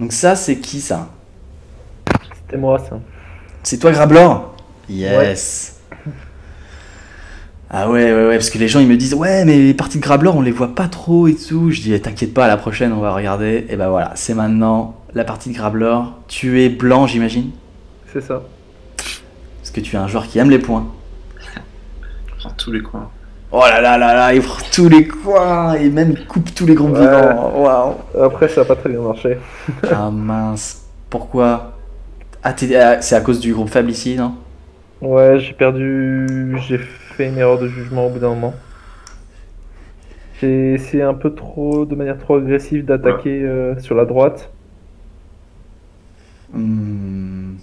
Donc ça, c'est qui ça C'était moi, ça. C'est toi, Grablor Yes. Ah ouais, ouais, ouais, parce que les gens ils me disent ouais, mais les parties de Grablor on les voit pas trop et tout. Je dis t'inquiète pas, la prochaine on va regarder. Et ben voilà, c'est maintenant la partie de Grablor. Tu es blanc, j'imagine C'est ça. Parce que tu es un joueur qui aime les points. Dans tous les coins. Oh là là là là, il prend tous les coins et même coupe tous les groupes Ouais. vivants. Waouh. Après, ça a pas très bien marché. Ah mince, pourquoi? Ah, t'es- ah, c'est à cause du groupe faible ici, non? Ouais, j'ai perdu. J'ai fait une erreur de jugement au bout d'un moment. J'ai essayé un peu trop, de manière trop agressive, d'attaquer euh, sur la droite. Hmm,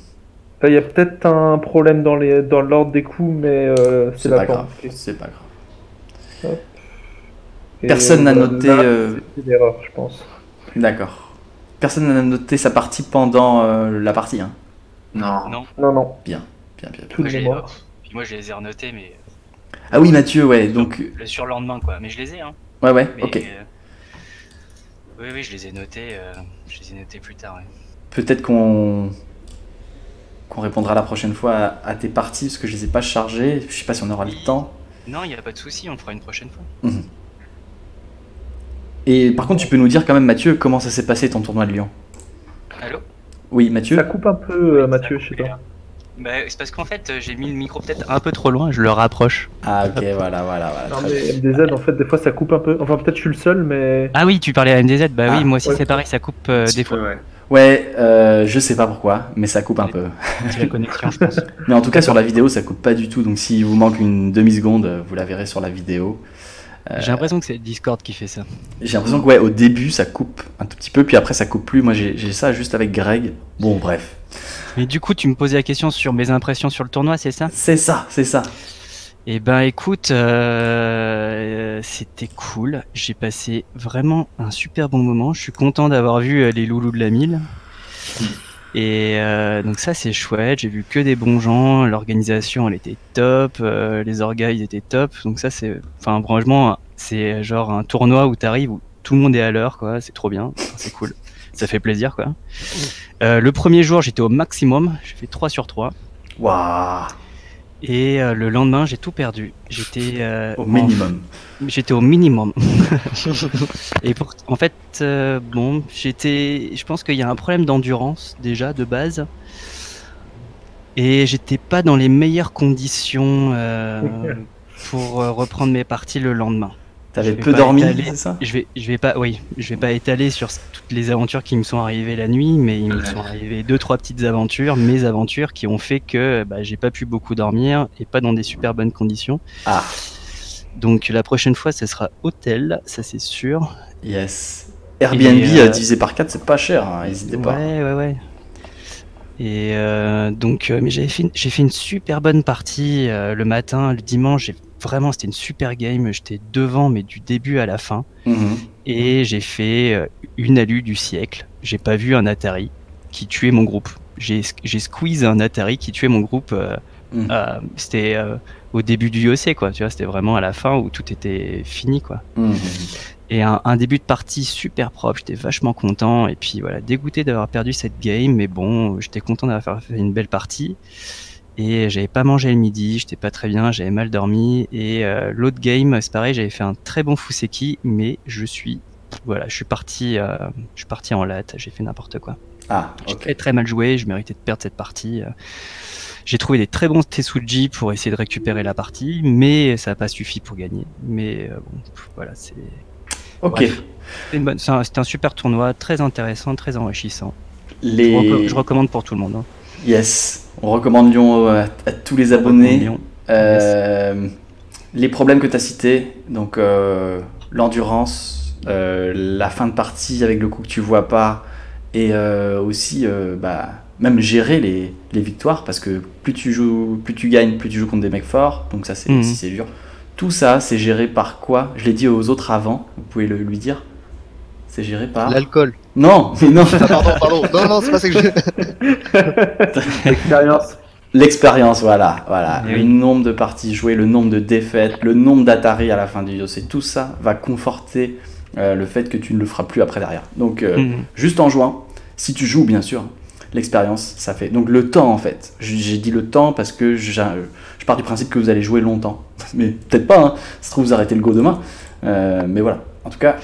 Il y a peut-être un problème dans l'ordre des coups, mais euh, c'est pas grave, c'est pas grave. Personne n'a euh, noté, euh, C'est une erreur, je pense. D'accord. Personne n'a noté sa partie pendant euh, la partie, hein Non. Non, Non, non. Bien, bien, bien. Tout moi, puis moi je les ai renotés, mais Ah oui, Mathieu, ouais, donc... le surlendemain quoi. Mais je les ai, hein. Ouais, ouais, Mais, ok. euh, Oui, oui, je les ai notés. euh, Je les ai notés plus tard. ouais. Peut-être qu'on qu'on répondra la prochaine fois à, à tes parties, parce que je les ai pas chargées. Je sais pas si on aura le temps. Non, il n'y a pas de souci, on le fera une prochaine fois. Et par contre, tu peux nous dire quand même, Mathieu, comment ça s'est passé ton tournoi de Lyon? Allô? Oui, Mathieu? Ça coupe un peu, euh, Mathieu, coupé, toi. là. Bah, c'est parce qu'en fait, euh, j'ai mis le micro peut-être un peu trop loin, je le rapproche. Ah, ok, voilà, voilà, voilà. Non, mais MDZ, en fait, des fois, ça coupe un peu. Enfin, peut-être je suis le seul, mais. Ah oui, tu parlais à MDZ, bah Ah, oui, moi aussi ouais. c'est pareil, ça coupe euh, des fois. Ouais. Ouais, euh, je sais pas pourquoi, mais ça coupe un peu. C'est la connexion, je pense. Mais en tout cas, sur la vidéo, ça coupe pas du tout. Donc, s'il vous manque une demi-seconde, euh, vous la verrez sur la vidéo. J'ai l'impression que c'est Discord qui fait ça. J'ai l'impression que, ouais, au début, ça coupe un tout petit peu, puis après, ça coupe plus. Moi, j'ai ça juste avec Greg. Bon, bref. Mais du coup, tu me posais la question sur mes impressions sur le tournoi, c'est ça? C'est ça, c'est ça. Eh ben écoute, euh, c'était cool. J'ai passé vraiment un super bon moment. Je suis content d'avoir vu euh, les loulous de la mille. Et euh, donc ça c'est chouette. J'ai vu que des bons gens. L'organisation elle était top. euh, les orgas ils étaient top. Donc ça c'est, enfin franchement c'est genre un tournoi où t'arrives où tout le monde est à l'heure quoi. C'est trop bien. Enfin, c'est cool. Ça fait plaisir quoi. Euh, le premier jour j'étais au maximum. J'ai fait 3 sur 3. Waouh, Et euh, le lendemain, j'ai tout perdu. J'étais euh, au en- minimum. J'étais au minimum. et pour, en fait, euh, bon, j'étais. Je pense qu'il y a un problème d'endurance déjà de base. Et j'étais pas dans les meilleures conditions pour reprendre mes parties le lendemain. T'avais peu dormi, étaler. ça? Je vais, je vais pas, oui, je vais pas étaler sur toutes les aventures qui me sont arrivées la nuit, mais il me sont arrivées deux, trois petites aventures, mes aventures qui ont fait que bah, j'ai pas pu beaucoup dormir et pas dans des super bonnes conditions. Ah, Donc la prochaine fois, ce sera hôtel, ça c'est sûr. yes. Airbnb euh, euh, divisé par 4, c'est pas cher, hein, n'hésitez pas. Ouais, ouais, ouais. Et euh, donc, euh, mais j'avais fait, j'ai fait une super bonne partie le matin, le dimanche. J'ai vraiment, c'était une super game. J'étais devant, mais du début à la fin. Mhm. Et j'ai fait euh, une alu du siècle. J'ai pas vu un Atari qui tuait mon groupe. J'ai, squeeze un Atari qui tuait mon groupe. euh, Mhm. euh, c'était euh, au début du IOC, quoi. Tu vois, c'était vraiment à la fin où tout était fini, quoi. Mhm. Et un, un début de partie super propre, j'étais vachement content. Et puis voilà, dégoûté d'avoir perdu cette game, mais bon, j'étais content d'avoir fait une belle partie. Et j'avais pas mangé le midi, j'étais pas très bien, j'avais mal dormi. Et euh, l'autre game, c'est pareil, j'avais fait un très bon Fuseki, mais je suis, voilà, je suis parti, euh, je suis parti en latte, j'ai fait n'importe quoi. Ah, J'ai très très mal joué, je méritais de perdre cette partie. euh. J'ai trouvé des très bons Tetsuji pour essayer de récupérer la partie, mais ça n'a pas suffi pour gagner. Mais euh, bon, voilà, c'est Ok. C'est bonne- un, un super tournoi, très intéressant, très enrichissant. Les... je recommande pour tout le monde. hein. Yes. On recommande Lyon euh, à, à tous les abonnés. Euh, Les problèmes que tu as cités, donc euh, l'endurance, euh, la fin de partie avec le coup que tu vois pas, et aussi bah, même gérer les, les victoires, parce que plus tu joues, plus tu gagnes, plus tu joues contre des mecs forts, donc ça c'est c'est dur. Tout ça, c'est géré par quoi? Je l'ai dit aux autres avant, vous pouvez le, lui dire. C'est géré par. L'alcool. Non, mais non Ah, pardon, pardon. Non, non, c'est pas ça que je. Expérience. L'expérience, voilà, voilà. Eh Le nombre de parties jouées, le nombre de défaites, le nombre d'Atari à la fin du dossier, tout ça va conforter euh, le fait que tu ne le feras plus après derrière. Donc, euh, Mhm. juste en jouant, Si tu joues, bien sûr, l'expérience, ça fait. Donc le temps, en fait. J'ai dit le temps parce que je pars du principe que vous allez jouer longtemps. Mais peut-être pas, hein. Ça se trouve, vous arrêtez le go demain. Euh, mais voilà. En tout cas,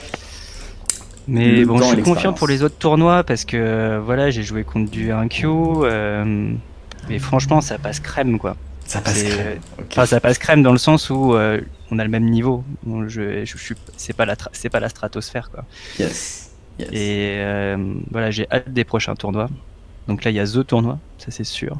Mais Le bon, je suis confiant pour les autres tournois parce que euh, voilà, j'ai joué contre du 1Q. euh, mais franchement, ça passe crème quoi. ça passe crème. Ok. Enfin, ça passe crème dans le sens où euh, on a le même niveau. Bon, je, je, suis, c'est pas la, c'est pas la stratosphère quoi. Yes. Yes. Et euh, voilà, j'ai hâte des prochains tournois. Donc là, il y a The tournoi, ça c'est sûr.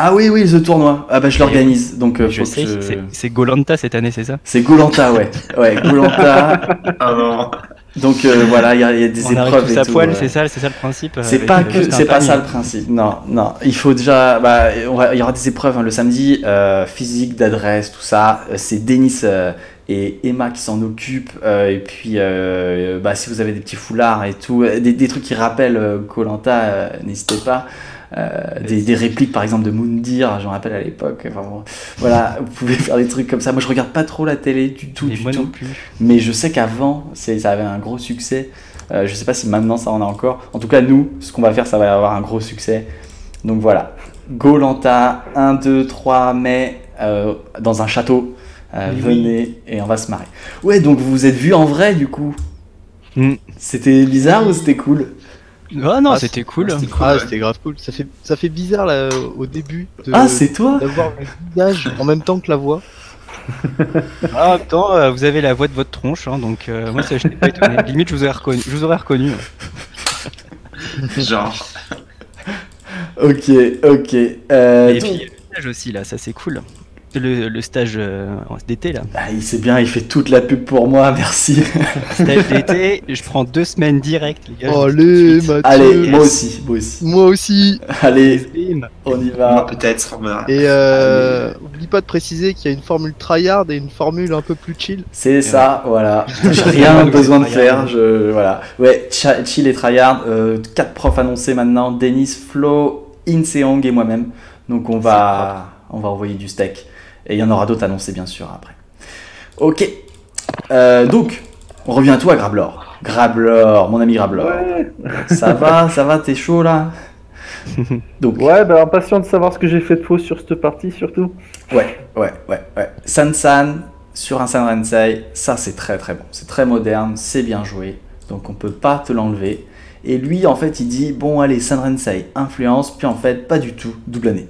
Ah oui, oui, The Tournoi. Ah bah je l'organise. Donc euh, je sais, je- c'est- c'est Golanta cette année, c'est ça? C'est Golanta, ouais. Ouais, Golanta. Ah non. Donc euh, voilà, il y, y a des On épreuves tous à poil, c'est ça, c'est ça le principe. euh, C'est avec, pas euh, que, c'est pas ça le principe. Non, non. Il faut déjà, bah, il y aura des épreuves hein, le samedi, euh, physique, d'adresse, tout ça. Euh, C'est Denis euh, et Emma qui s'en occupent. euh, et puis, euh, bah, si vous avez des petits foulards et tout, euh, des, des trucs qui rappellent Colanta, n'hésitez pas. Euh, des, des répliques par exemple de Moundir, j'en rappelle à l'époque. Enfin, bon, voilà, vous pouvez faire des trucs comme ça. Moi, je regarde pas trop la télé du tout, Et du moi tout. non plus. Mais je sais qu'avant, ça avait un gros succès. Euh, je sais pas si maintenant ça en a encore. En tout cas, nous, ce qu'on va faire, ça va avoir un gros succès. Donc voilà. Golanta, 1, 2, 3 mai, euh, dans un château. Euh, venez et on va se marrer. Ouais, donc vous vous êtes vus en vrai du coup? Mm. C'était bizarre ou c'était cool? Ah non, Ah, c'était cool. C'était cool, Ah, ouais. c'était grave cool. Ça fait, ça fait bizarre là au début de- Ah, c'est toi d'avoir le visage en même temps que la voix. Ah, en même temps, euh, vous avez la voix de votre tronche, hein, donc euh, moi ça je n'étais pas étonné. Limite, je vous, ai reconnu, je vous aurais reconnu. Genre. Ok, ok. Euh, Et donc- puis le stage aussi, là, ça c'est cool. Le, le stage euh, d'été, là. Ah, il sait bien, il fait toute la pub pour moi, merci. Stage d'été, je prends deux semaines direct, les gars. Allez, suite. Mathieu. Allez, moi aussi, moi aussi. Moi aussi. Allez, on y Moi, va. peut-être. Et euh, oublie pas de préciser qu'il y a une formule tryhard et une formule un peu plus chill. C'est ça, voilà. J'ai rien besoin de faire. Je, voilà. Ouais, Chill et Tryhard, euh, quatre profs annoncés maintenant Denis, Flo, Inseong et moi-même. Donc on va, on va envoyer du steak. Et il y en aura d'autres annoncés bien sûr après. Ok. Euh, donc, on revient à toi, Grablor. Grablor, mon ami Grablor. Ouais, Ça va, ça va, t'es chaud là? Donc, ouais bah, impatient de savoir ce que j'ai fait de faux sur cette partie surtout. Ouais, ouais, ouais, ouais. San San sur un San Rensei, ça c'est très très bon. C'est très moderne, c'est bien joué, donc on peut pas te l'enlever. Et lui, en fait, il dit bon, allez, San Rensei, influence, puis en fait, pas du tout, double année.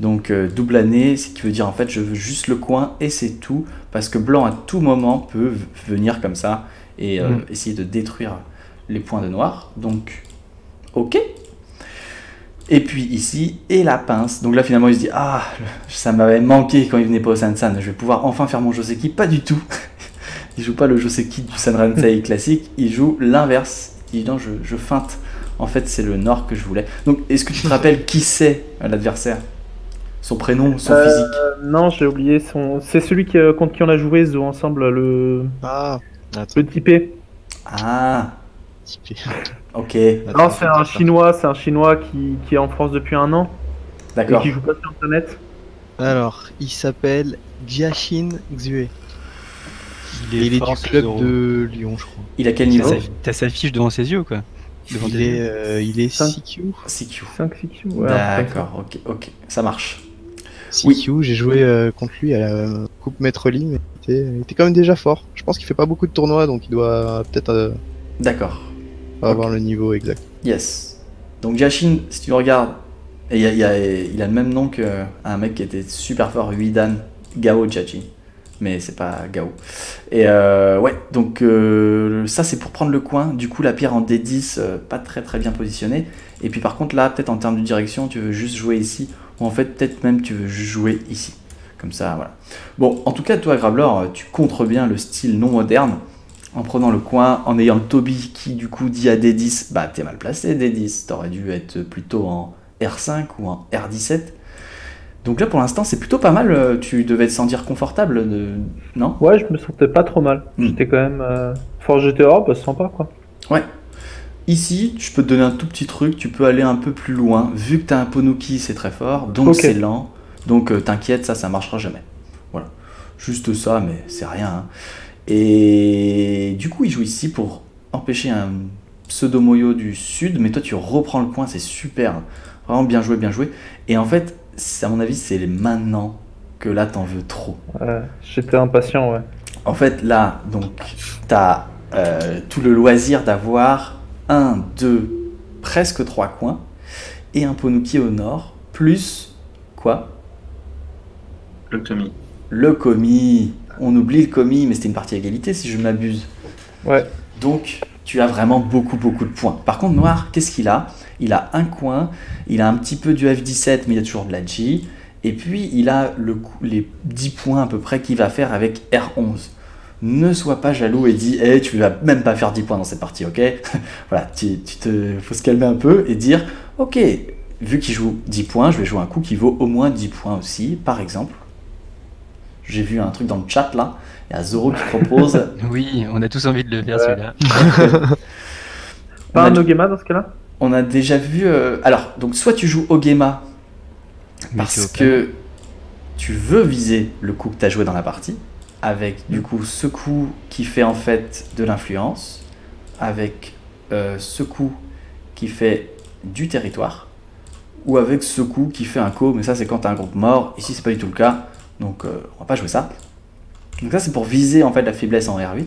Donc, euh, double année, ce qui veut dire en fait, je veux juste le coin et c'est tout, parce que blanc à tout moment peut venir comme ça et euh, Mhm. essayer de détruire les points de noir. Donc, ok. Et puis ici, et la pince. Donc là, finalement, il se dit Ah, ça m'avait manqué quand il venait pas au San San. Je vais pouvoir enfin faire mon Joseki. Pas du tout. il joue pas le Joseki du San Rensei classique. Il joue l'inverse. Il dit Non, je, je feinte. En fait, c'est le Nord que je voulais. Donc, est-ce que tu te rappelles qui c'est euh, l'adversaire? Son prénom, son Euh, physique Non, j'ai oublié son. C'est celui qui, euh, contre qui on a joué Zo ensemble, le, Ah, attends, le typé. Ah, typé. ok. Attends, Non, c'est un chinois, c'est un chinois qui, qui est en France depuis un an et D'accord. qui joue pas sur internet. Alors, il s'appelle Jiashin Xue. Il Et il est du club de Lyon, je crois. Il a quel T'as niveau sa- T'as sa fiche devant ses yeux, quoi. Devant Il est, euh, il est Cinq. CQ. CQ. 5 CQ, ouais. D'accord, ok, ok. Ça marche. CQ, j'ai joué euh, contre lui à la Coupe Maître Lee, mais il était, il était quand même déjà fort. Je pense qu'il fait pas beaucoup de tournois, donc il doit peut-être euh, D'accord. avoir le niveau exact. Yes. Donc Jashin, si tu regardes, et a- y a- il a le même nom qu'un mec qui était super fort, Huidan Gao Jashin. Mais c'est pas Gao. Et euh, ouais, donc euh, ça c'est pour prendre le coin. Du coup, la pierre en D10, euh, pas très très bien positionnée. Et puis par contre, là, peut-être en termes de direction, tu veux juste jouer ici. Ou en fait, peut-être même tu veux juste jouer ici. Comme ça, voilà. Bon, en tout cas, toi, Grablor, tu contres bien le style non moderne en prenant le coin, en ayant le Toby qui du coup dit à D10, bah t'es mal placé D10, t'aurais dû être plutôt en R5 ou en R17. Donc là pour l'instant c'est plutôt pas mal, euh, tu devais te sentir confortable, de... non? Ouais, je me sentais pas trop mal. Hmm. J'étais quand même. Euh... Fort GTA, bah, sympa quoi. Ici, je peux te donner un tout petit truc, tu peux aller un peu plus loin, vu que t'as un Ponuki c'est très fort, donc c'est lent, donc euh, t'inquiète, ça ça marchera jamais. Voilà, juste ça, mais c'est rien. hein. Et du coup il joue ici pour empêcher un pseudo-moyo du sud, mais toi tu reprends le point, c'est super. Vraiment bien joué, bien joué. Et en fait, à mon avis, c'est maintenant que là t'en veux trop. Ouais, J'étais impatient, ouais. En fait, là, donc, t'as euh, tout le loisir d'avoir un, deux, presque trois coins et un Ponuki au nord, plus quoi? Le commis. Le commis. On oublie le commis, mais c'était une partie égalité si je m'abuse. Ouais. Donc, tu as vraiment beaucoup, beaucoup de points. Par contre, Noir, qu'est-ce qu'il a? Il a un coin, il a un petit peu du F17, mais il a toujours de la G. Et puis, il a le, les 10 points à peu près qu'il va faire avec R11. Ne sois pas jaloux et dis, hey, tu vas même pas faire 10 points dans cette partie, ok? Voilà, tu, tu te, faut se calmer un peu et dire, ok, vu qu'il joue 10 points, je vais jouer un coup qui vaut au moins 10 points aussi, par exemple. J'ai vu un truc dans le chat là, il y a Zoro qui propose Oui, on a tous envie de le faire Ouais. celui-là. Pas un Ogema dans ce cas-là? On a déjà vu. euh, alors, donc soit tu joues Ogema parce que tu veux viser le coup que tu as joué dans la partie, avec du coup ce coup qui fait en fait de l'influence, avec euh, ce coup qui fait du territoire, ou avec ce coup qui fait un co, mais ça c'est quand tu as un groupe mort. Ici c'est pas du tout le cas, donc euh, on va pas jouer ça. Donc ça c'est pour viser en fait la faiblesse en R8.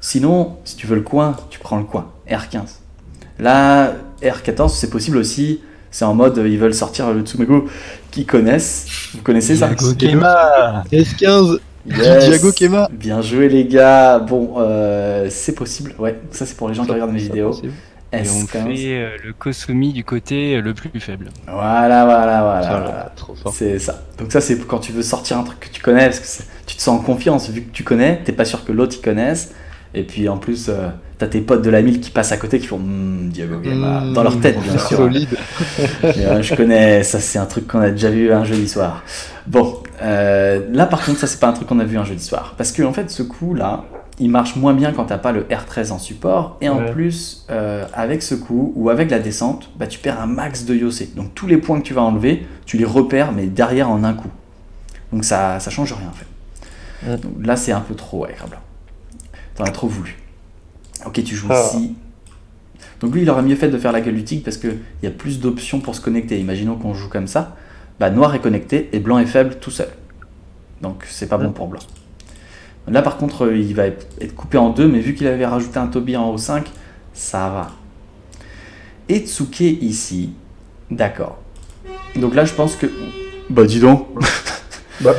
Sinon, si tu veux le coin, tu prends le coin, R15. Là, R14, c'est possible aussi. C'est en mode, ils veulent sortir le Tsumego qu'ils connaissent. Vous connaissez ça? Diago Kema S15, Yes. Diago Kema. Bien joué, les gars. Bon, euh, c'est possible. Ouais, ça, c'est pour les gens qui regardent mes vidéos. Et on S15. fait euh, le Kosumi du côté euh, le plus faible. Voilà, voilà, voilà. Trop fort. C'est ça. Donc ça, c'est quand tu veux sortir un truc que tu connais, parce que tu te sens en confiance vu que tu connais, t'es pas sûr que l'autre y connaisse. Et puis en plus, euh, t'as tes potes de la mille qui passent à côté qui font Hmm, Diago Gema Mmh, dans leur tête, bien sûr. Solide. Euh, je connais, ça c'est un truc qu'on a déjà vu un jeudi soir. Bon, euh, là par contre, ça c'est pas un truc qu'on a vu un jeudi soir. Parce que en fait, ce coup là, il marche moins bien quand t'as pas le R13 en support. Et en Ouais. plus, euh, avec ce coup ou avec la descente, bah, tu perds un max de Yosei. Donc tous les points que tu vas enlever, tu les repères, mais derrière en un coup. Donc ça, ça change rien en fait. Ouais. Donc, là c'est un peu trop, Grabla. T'en as trop voulu. Ok, tu joues Ah. ici. Donc lui, il aurait mieux fait de faire la gueule du tigre parce qu'il y a plus d'options pour se connecter. Imaginons qu'on joue comme ça. Bah, noir est connecté et blanc est faible tout seul. Donc c'est pas bon pour blanc. Là par contre, euh, il va être coupé en deux, mais vu qu'il avait rajouté un Toby en haut 5, ça va. Et Tsuke ici, d'accord. Donc là je pense que... Bah dis donc Bah.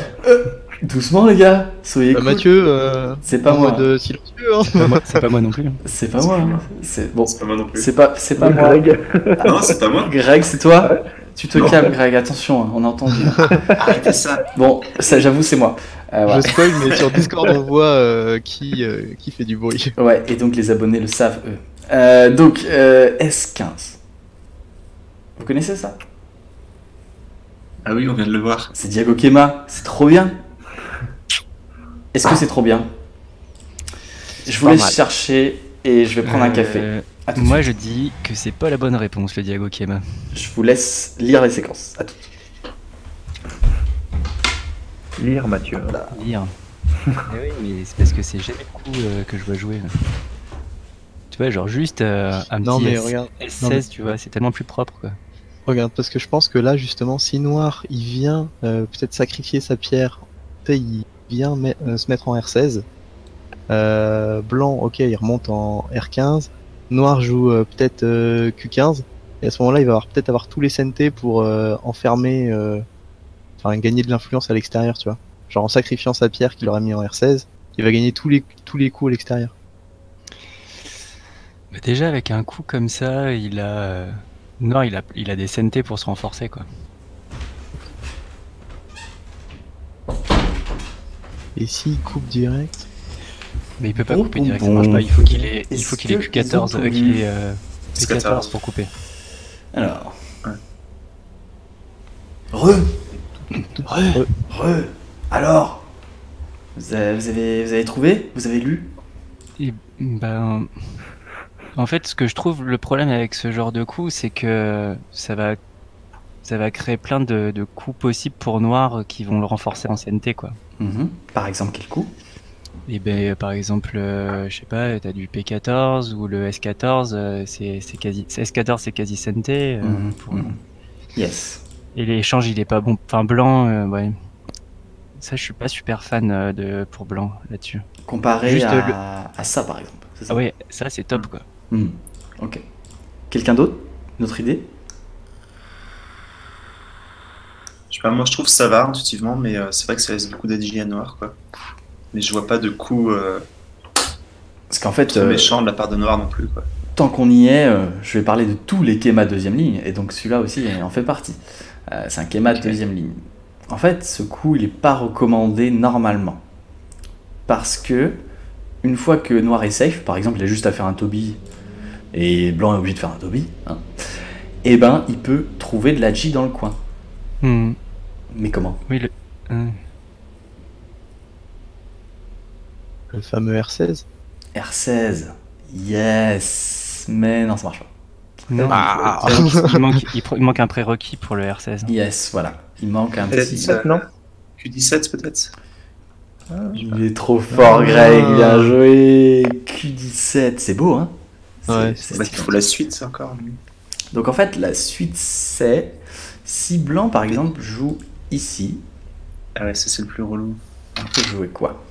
Doucement les gars, soyez Bah, cool. Mathieu, euh, C'est pas en moi. mode euh, silencieux. Hein. C'est pas moi- C'est pas moi non plus. hein. C'est pas moi. hein. C'est bon. C'est pas moi non plus. C'est pas, c'est pas moi. Greg. Non, c'est pas moi. Greg, c'est toi Tu te Non. calmes, Greg. Attention, hein, on a entendu. Arrêtez ça. Bon, ça, j'avoue, c'est moi. Euh. Je spoil, mais sur Discord, on voit euh, qui, euh, qui fait du bruit. Ouais, et donc les abonnés le savent, eux. Euh, donc, euh, S15. Vous connaissez ça? Ah oui, on vient de le voir. C'est Diago Kema. C'est trop bien. Est-ce que c'est trop bien? Je vous laisse chercher et je vais prendre un café. Euh, À tout de moi, suite. je dis que c'est pas la bonne réponse, le Diago Kema. Je vous laisse lire les séquences. À tout. Lire, Mathieu. Lire. Eh oui, mais c'est parce que c'est jamais le coup euh, que je dois jouer. là. Tu vois, genre juste euh, un Non, petit mais regarde, S16, non, mais- tu vois, c'est tellement plus propre, quoi. regarde, parce que je pense que là, justement, si Noir, il vient euh, peut-être sacrifier sa pierre, il met- euh, se mettre en R16. Euh, blanc, ok, il remonte en R15. Noir joue euh, peut-être euh, Q15. Et à ce moment-là, il va peut-être avoir tous les CNT pour enfermer, enfin gagner de l'influence à l'extérieur, tu vois. Genre en sacrifiant sa pierre qu'il aurait mis en R16, il va gagner tous les tous les coups à l'extérieur. Déjà, avec un coup comme ça, il a. Non, il a, il a des CNT pour se renforcer, quoi. Et s'il coupe direct, Mais il peut pas Bon, couper bon, direct, ça marche pas. Il faut qu'il ait, il faut qu'il ait que Q14, ils ont euh, tout qu'il ait euh, P14 Q14. pour couper. Alors. Re. Re. Re. Alors. Vous avez, vous avez, vous avez trouvé? Vous avez lu? Et, ben, en fait, ce que je trouve le problème avec ce genre de coup, c'est que ça va, ça va créer plein de, de coups possibles pour Noir qui vont le renforcer en CNT, quoi. Mhm. Par exemple, quel coup? Et ben par exemple, euh, je sais pas, t'as du P14 ou le S14, euh, c'est c'est quasi c'est- S14 c'est quasi santé. euh, Mhm, pour-. Yes. Et l'échange il est pas bon. Enfin blanc, euh, ouais. Ça je suis pas super fan euh, de pour blanc là-dessus. Comparé Juste à, à ça, par exemple. ça? Ah ouais, ça c'est top quoi. Mhm. Ok. Quelqu'un d'autre? Une autre idée? Je sais pas, moi je trouve que ça va intuitivement, mais euh, c'est vrai que ça laisse beaucoup d'ADJ à noir, quoi. Mais je vois pas de coup euh, Parce qu'en fait, trop euh, méchant de la part de noir non plus, quoi. tant qu'on y est, euh, je vais parler de tous les kémas deuxième ligne, et donc celui-là aussi en fait partie. Euh, c'est un kéma de Ok. deuxième ligne. En fait, ce coup, il n'est pas recommandé normalement. Parce que, une fois que noir est safe, par exemple, il a juste à faire un Toby, et blanc est obligé de faire un Toby, hein, et ben, il peut trouver de la G dans le coin. Hmm. Mais comment Oui le. euh, Le fameux R16. R16. Yes Mais non, ça marche pas. Non, Ah. il, manque, il pro- il manque un prérequis pour le R16. Yes, voilà. Il manque un petit... ça. non Q17 peut-être Il est trop fort, Greg, bien joué. Q17, c'est beau, hein Ouais, c'est Bah, Il faut la suite encore. Donc en fait, la suite c'est si blanc par exemple joue ici, Ah ouais, ça c'est le plus relou. on peut jouer quoi?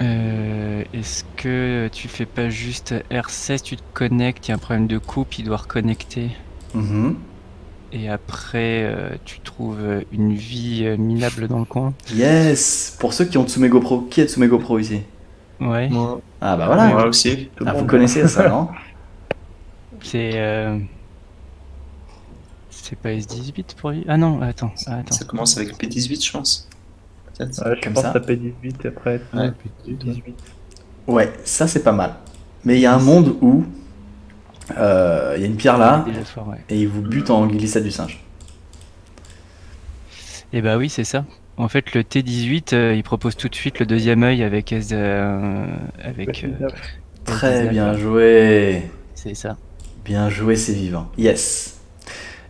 Euh, Est-ce que tu fais pas juste R16, tu te connectes, il y a un problème de coupe, il doit reconnecter. Mhm. Et après, euh, tu trouves une vie euh, minable dans le coin. Yes Pour ceux qui ont Tsumego Pro, qui est Tsumego Pro ici? Ouais, Moi, Ah bah voilà Moi aussi. Ah, Vous connaissez ça, non? c'est. euh, C'est pas S18 pour lui? Ah non, attends, attends. Ça commence avec P18, je pense. Peut-être. Ouais, je Comme pense ça. que ça fait 18 et après Ouais. 18. Ouais, ça c'est pas mal. Mais il y a un monde où euh, il y a une pierre là Déjà fort, ouais. et il vous bute en glissade du singe. Et bah oui, c'est ça. En fait, le T18, euh, il propose tout de suite le deuxième œil avec S. euh, avec. euh, 19. Très S19, bien joué C'est ça. Bien joué, c'est vivant. Yes.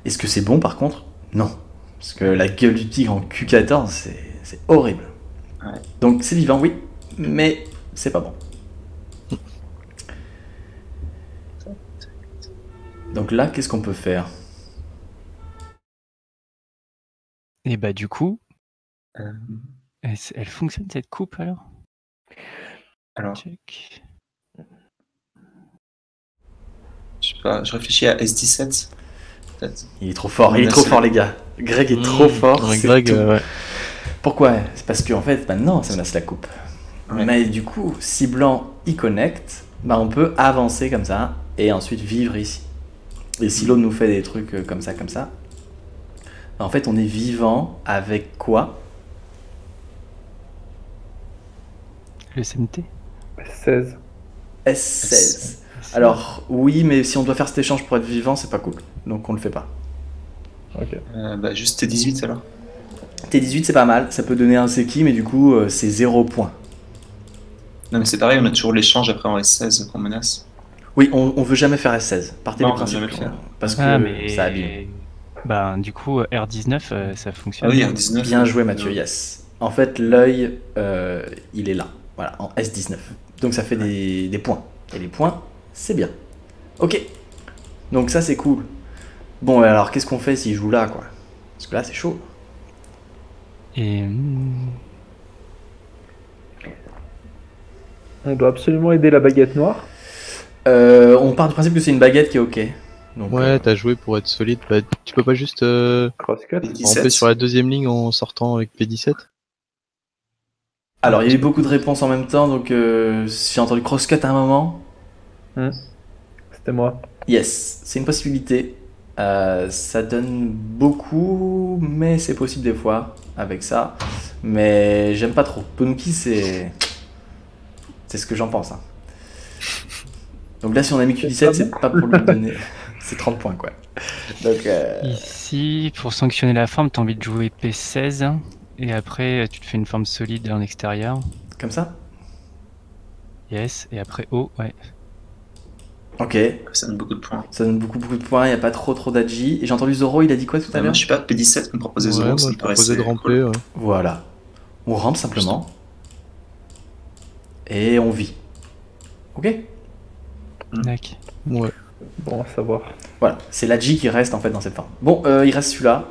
Est-ce que c'est bon par contre? Non. Parce que la gueule du tigre en Q14, c'est horrible. Ouais. Donc c'est vivant, oui, mais c'est pas bon. Donc là, qu'est-ce qu'on peut faire? Et bah du coup, Euh, elle, elle fonctionne cette coupe alors? Alors, Check. je sais pas, je réfléchis à S17. Peut-être. Il est trop fort, il est trop fort les gars. Greg est trop fort. Greg, euh, ouais. Pourquoi? C'est parce qu'en fait, maintenant, ça menace la coupe. Ouais. Mais du coup, si blanc y connecte, bah, on peut avancer comme ça et ensuite vivre ici. Et si l'autre nous fait des trucs euh, comme ça, comme ça, bah, en fait, on est vivant avec quoi? Le SMT 16. S16. Alors, oui, mais si on doit faire cet échange pour être vivant, c'est pas cool. Donc, on le fait pas. Ok. Euh, bah, juste T18 alors. T18, c'est pas mal. Ça peut donner un Seki, mais du coup, euh, c'est 0 points. Non, mais c'est pareil, on a toujours l'échange après en S16 qu'on menace. Oui, on, on veut jamais faire S16. Partez Non, du on principe. jamais le faire. Parce que Ah, mais. ça abîme. Bah, du coup, R19, euh, ça fonctionne. Ah oui, en 19. Bien joué Mathieu, yes. En fait, l'œil, euh, il est là, voilà, en S19. Donc ça fait des, des points. Et les points, c'est bien. Ok. Donc ça, c'est cool. Bon, alors qu'est-ce qu'on fait s'il joue là, quoi? Parce que là, c'est chaud. Et. hmm, On doit absolument aider la baguette noire. Euh, on part du principe que c'est une baguette qui est ok. Donc, Ouais, euh, t'as joué pour être solide. Bah, tu peux pas juste euh, Crosscut. P17. ramper sur la deuxième ligne en sortant avec P17 alors, il y a eu beaucoup de réponses en même temps, donc euh, si j'ai entendu crosscut à un moment, C'était moi. yes, c'est une possibilité. Euh, ça donne beaucoup, mais c'est possible des fois avec ça. Mais j'aime pas trop. Ponuki, c'est. C'est ce que j'en pense. hein. Donc là, si on a mis Q17, c'est pas pour lui donner. C'est 30 points, quoi. Donc, euh, Ici, pour sanctionner la forme, t'as envie de jouer P16. Et après, tu te fais une forme solide en extérieur. comme ça? Yes. Et après O, ouais. Ok, Ça donne beaucoup de points. ça donne beaucoup beaucoup de points, il n'y a pas trop trop d'Agi. Et j'ai entendu Zoro, il a dit quoi tout à moi, l'heure je sais pas, P17 me proposait Ouais, Zoro, je me proposais de ramper. cool. ouais. Voilà. On rampe simplement. Et on vit. Ok D'accord. Ouais. Bon à savoir. Voilà, c'est l'Agi qui reste en fait dans cette forme. Bon, euh, il reste celui-là.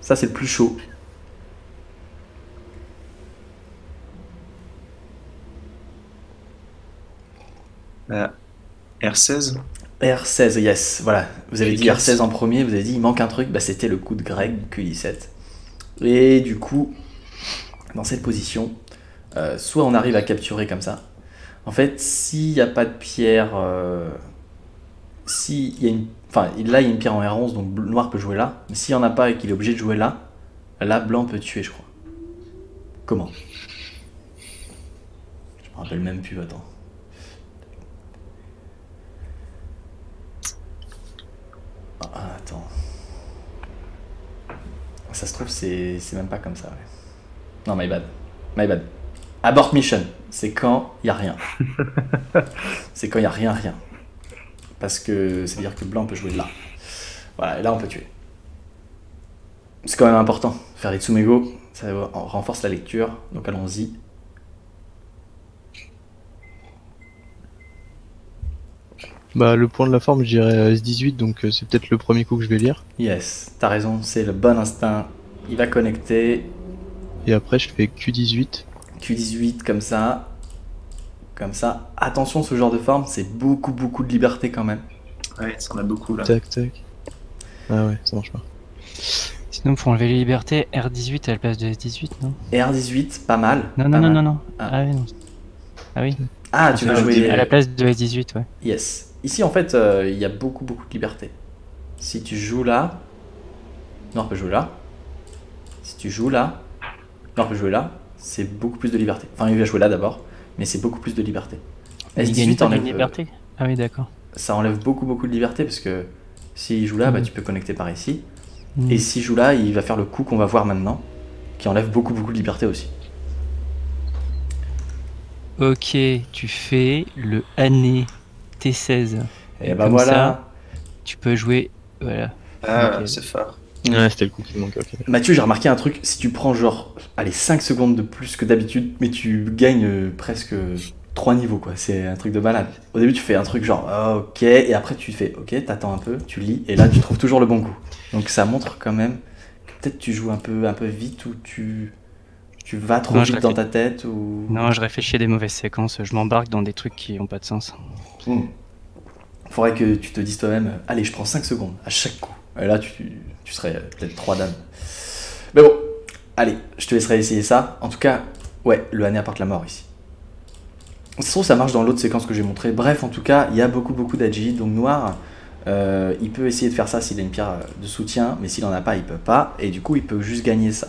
Ça, c'est le plus chaud. Bah, R16 R16, yes, voilà. Vous avez dit quinze. R16 en premier, vous avez dit il manque un truc, bah, c'était le coup de Greg, Q17. Et du coup, dans cette position, euh, soit on arrive à capturer comme ça. En fait, s'il n'y a pas de pierre, euh, si il y a une, enfin là il y a une pierre en R11, donc noir peut jouer là. Mais s'il n'y en a pas et qu'il est obligé de jouer là, là blanc peut tuer, je crois. Comment? Je me rappelle même plus. Attends. Ah, attends. Ça se trouve, c'est même pas comme ça. ouais. Non, my bad. My bad. Abort mission, c'est quand il y a rien. c'est quand il y a rien, rien. Parce que c'est à dire que blanc peut jouer là. Voilà, et là on peut tuer. C'est quand même important. Faire les Tsumego, ça renforce la lecture. Donc allons-y. Bah, le point de la forme, je dirais euh, S18, donc euh, c'est peut-être le premier coup que je vais lire. Yes, t'as raison, c'est le bon instinct. Il va connecter. Et après, je fais Q18. Q18 comme ça. Comme ça. Attention, ce genre de forme, c'est beaucoup, beaucoup de liberté quand même. Ouais, ça en a beaucoup là. Tac, tac. Ah ouais, ça marche pas. Sinon, pour enlever les libertés, R18 à la place de S18, non? Et R18, pas mal. Non, non, non, mal. non, non. Ah. Ah, oui, non. Ah oui, Ah, tu veux Ah, jouer. à la place de S18, ouais. Yes. Ici, en fait, euh, il y a beaucoup, beaucoup de liberté. Si tu joues là, Noir peut jouer là. Si tu joues là, Noir peut jouer là. C'est beaucoup plus de liberté. Enfin, il va jouer là d'abord, mais c'est beaucoup plus de liberté. Il gagne S18 pas de enlève, liberté? Ah oui, d'accord. ça enlève beaucoup, beaucoup de liberté parce que s'il joue là, bah, Mhm. tu peux connecter par ici. Hmm. Et s'il joue là, il va faire le coup qu'on va voir maintenant, qui enlève beaucoup, beaucoup de liberté aussi. Ok, tu fais le année T16. Et bah voilà. ça. Tu peux jouer. Voilà. Ah, Ok. c'est fort. Ouais, c'était le coup qui manquait. Mathieu, j'ai remarqué un truc, si tu prends genre, allez, 5 secondes de plus que d'habitude, mais tu gagnes euh, presque 3 niveaux, quoi. C'est un truc de malade. Au début, tu fais un truc genre, ah, ok, et après, tu fais, ok, t'attends un peu, tu lis, et là, tu trouves toujours le bon coup. Donc, ça montre quand même que peut-être tu joues un peu, un peu vite, ou tu, tu vas trop Non, vite dans ta tête, ou. Non, je réfléchis à des mauvaises séquences. Je m'embarque dans des trucs qui n'ont pas de sens. Hmm. Faudrait que tu te dises toi-même, allez, je prends 5 secondes à chaque coup. Et là, tu, tu serais euh, peut-être 3 dames. Mais bon, allez, je te laisserai essayer ça. En tout cas, ouais, le année apporte la mort ici. Ça se trouve, ça marche dans l'autre séquence que j'ai montré. Bref, en tout cas, il y a beaucoup, beaucoup d'agi. Donc, noir, euh, il peut essayer de faire ça s'il a une pierre de soutien, mais s'il en a pas, il peut pas. Et du coup, il peut juste gagner ça.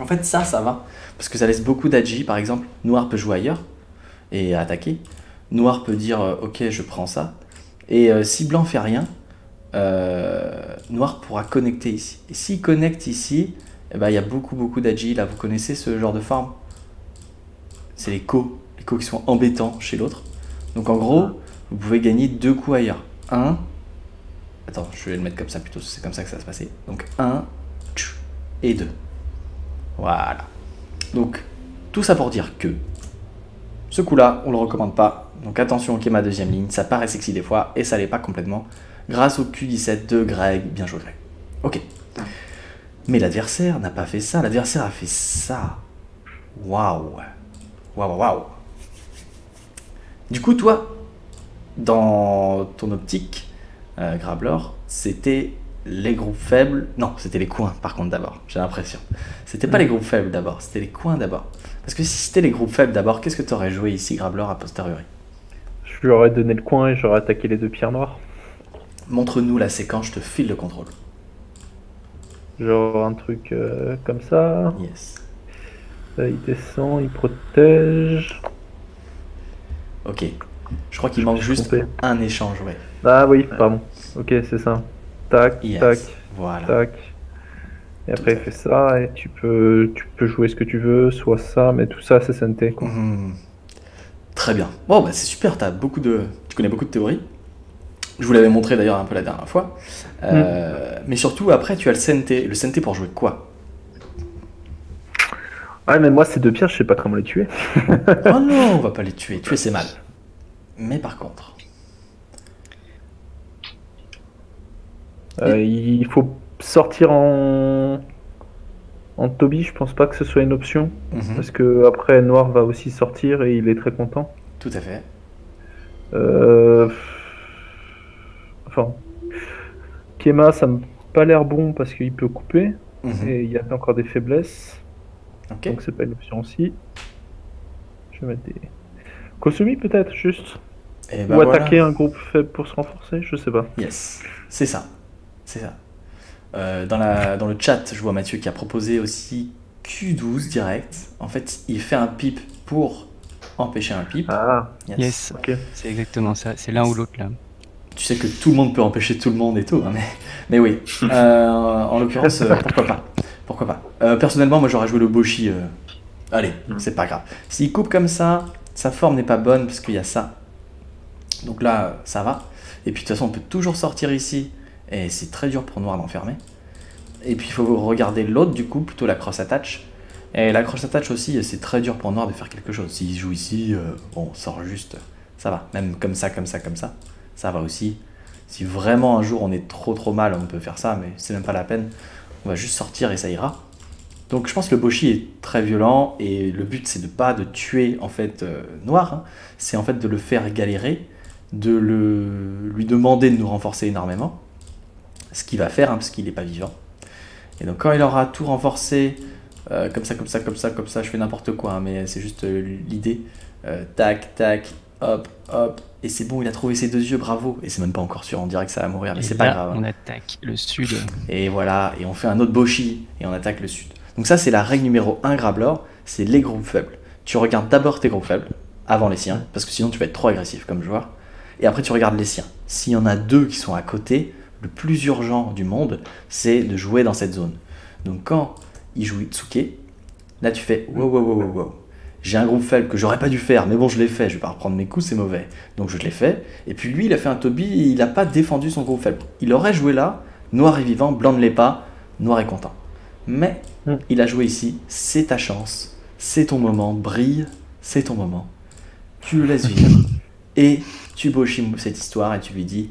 En fait, ça, ça va. Parce que ça laisse beaucoup d'agi. Par exemple, noir peut jouer ailleurs et attaquer. Noir peut dire, euh, ok, je prends ça. Et euh, si blanc fait rien, euh, noir pourra connecter ici. Et s'il connecte ici, eh ben, il y a beaucoup, beaucoup d'agi. Là, vous connaissez ce genre de forme? C'est les co. Les co qui sont embêtants chez l'autre. Donc en gros, vous pouvez gagner deux coups ailleurs. Un. Attends, je vais le mettre comme ça plutôt, c'est comme ça que ça va se passer. Donc un, et deux. Voilà. Donc, tout ça pour dire que ce coup-là, on le recommande pas. Donc attention au ma deuxième ligne, ça paraît sexy des fois et ça l'est pas complètement. Grâce au Q17 de Greg, bien joué Greg. Ok. Mais l'adversaire n'a pas fait ça, l'adversaire a fait ça. Waouh. Waouh, waouh. Du coup, toi, dans ton optique, euh, Grablor, c'était les groupes faibles. Non, c'était les coins par contre d'abord, j'ai l'impression. C'était pas les groupes faibles d'abord, c'était les coins d'abord. Parce que si c'était les groupes faibles d'abord, qu'est-ce que tu aurais joué ici, Grablor, a posteriori? Je lui aurais donné le coin et j'aurais attaqué les deux pierres noires. Montre-nous la séquence, je te file le contrôle. Genre un truc euh, comme ça. Yes. Ça, il descend, il protège. Ok. Je crois qu'il manque juste trompé. un échange, ouais. Ah oui, pardon. Ok, c'est ça. Tac, Yes. tac, Voilà. tac. Et après, il fait ça, et tu peux, tu peux jouer ce que tu veux, soit ça, mais tout ça, c'est SNT. Quoi. Mhm. Très bien. Bon, bah c'est super, as beaucoup de... tu connais beaucoup de théories. Je vous l'avais montré d'ailleurs un peu la dernière fois. Euh, Mais surtout, après, tu as le CNT. Le CNT pour jouer quoi? Ouais, mais moi, ces deux pierres, je sais pas comment les tuer. Oh non, on va pas les tuer. Tuer, c'est mal. Mais par contre, Euh, il faut sortir en. En Toby, je pense pas que ce soit une option. mhm, Parce que après, Noir va aussi sortir et il est très content. tout à fait. Euh... Enfin. Kema, ça m'a pas l'air bon parce qu'il peut couper. Mhm, Et il y a encore des faiblesses. Donc c'est pas une option aussi. Je vais mettre des. Kosumi peut-être, juste. Et bah Ou voilà. attaquer un groupe faible pour se renforcer, je sais pas. Yes, c'est ça. C'est ça. Euh, dans, la, dans le chat, je vois Mathieu qui a proposé aussi Q12 direct. En fait, il fait un pip pour empêcher un pip. Ah, Yes, ok. c'est exactement ça. C'est l'un ou l'autre là. Tu sais que tout le monde peut empêcher tout le monde et tout, hein, mais, mais oui. Euh, en l'occurrence, euh, pourquoi pas Pourquoi pas Euh, Personnellement, moi j'aurais joué le Boshi. euh, Allez, Mm. c'est pas grave. S'il coupe comme ça, sa forme n'est pas bonne parce qu'il y a ça. Donc là, ça va. Et puis de toute façon, on peut toujours sortir ici. Et c'est très dur pour Noir d'enfermer. Et puis il faut regarder l'autre du coup, plutôt la cross attach. Et la cross attach aussi, c'est très dur pour Noir de faire quelque chose. S'il joue ici, euh, bon, on sort juste. Ça va. Même comme ça, comme ça, comme ça. Ça va aussi. Si vraiment un jour on est trop trop mal, on peut faire ça, mais c'est même pas la peine. On va juste sortir et ça ira. Donc je pense que le Boshi est très violent et le but c'est de pas de tuer en fait euh, Noir, hein. c'est en fait de le faire galérer, de le, lui demander de nous renforcer énormément, ce qu'il va faire hein, parce qu'il n'est pas vivant. Et donc quand il aura tout renforcé, euh, comme ça, comme ça, comme ça, comme ça, je fais n'importe quoi, hein, mais c'est juste euh, l'idée. Euh, tac, tac, hop, hop, et c'est bon, il a trouvé ses deux yeux, bravo. Et c'est même pas encore sûr, on dirait que ça va mourir, mais c'est pas grave. hein. On attaque le sud. Et voilà, et on fait un autre Boshi et on attaque le sud. Donc ça, c'est la règle numéro 1 Grablor, c'est les groupes faibles. Tu regardes d'abord tes groupes faibles, avant les siens, parce que sinon tu vas être trop agressif comme joueur. Et après, tu regardes les siens. S'il y en a deux qui sont à côté, le plus urgent du monde, c'est de jouer dans cette zone. Donc quand il joue Itsuke, là tu fais wow, wow, wow, wow, wow. J'ai un groupe faible que j'aurais pas dû faire, mais bon, je l'ai fait, je vais pas reprendre mes coups, c'est mauvais. Donc je l'ai fait. Et puis lui, il a fait un Toby, et il a pas défendu son groupe faible. Il aurait joué là, noir est vivant, blanc ne l'est pas, noir est content. Mais Mm. il a joué ici, c'est ta chance, c'est ton moment, brille, c'est ton moment. Tu le laisses vivre. et tu boshim cette histoire et tu lui dis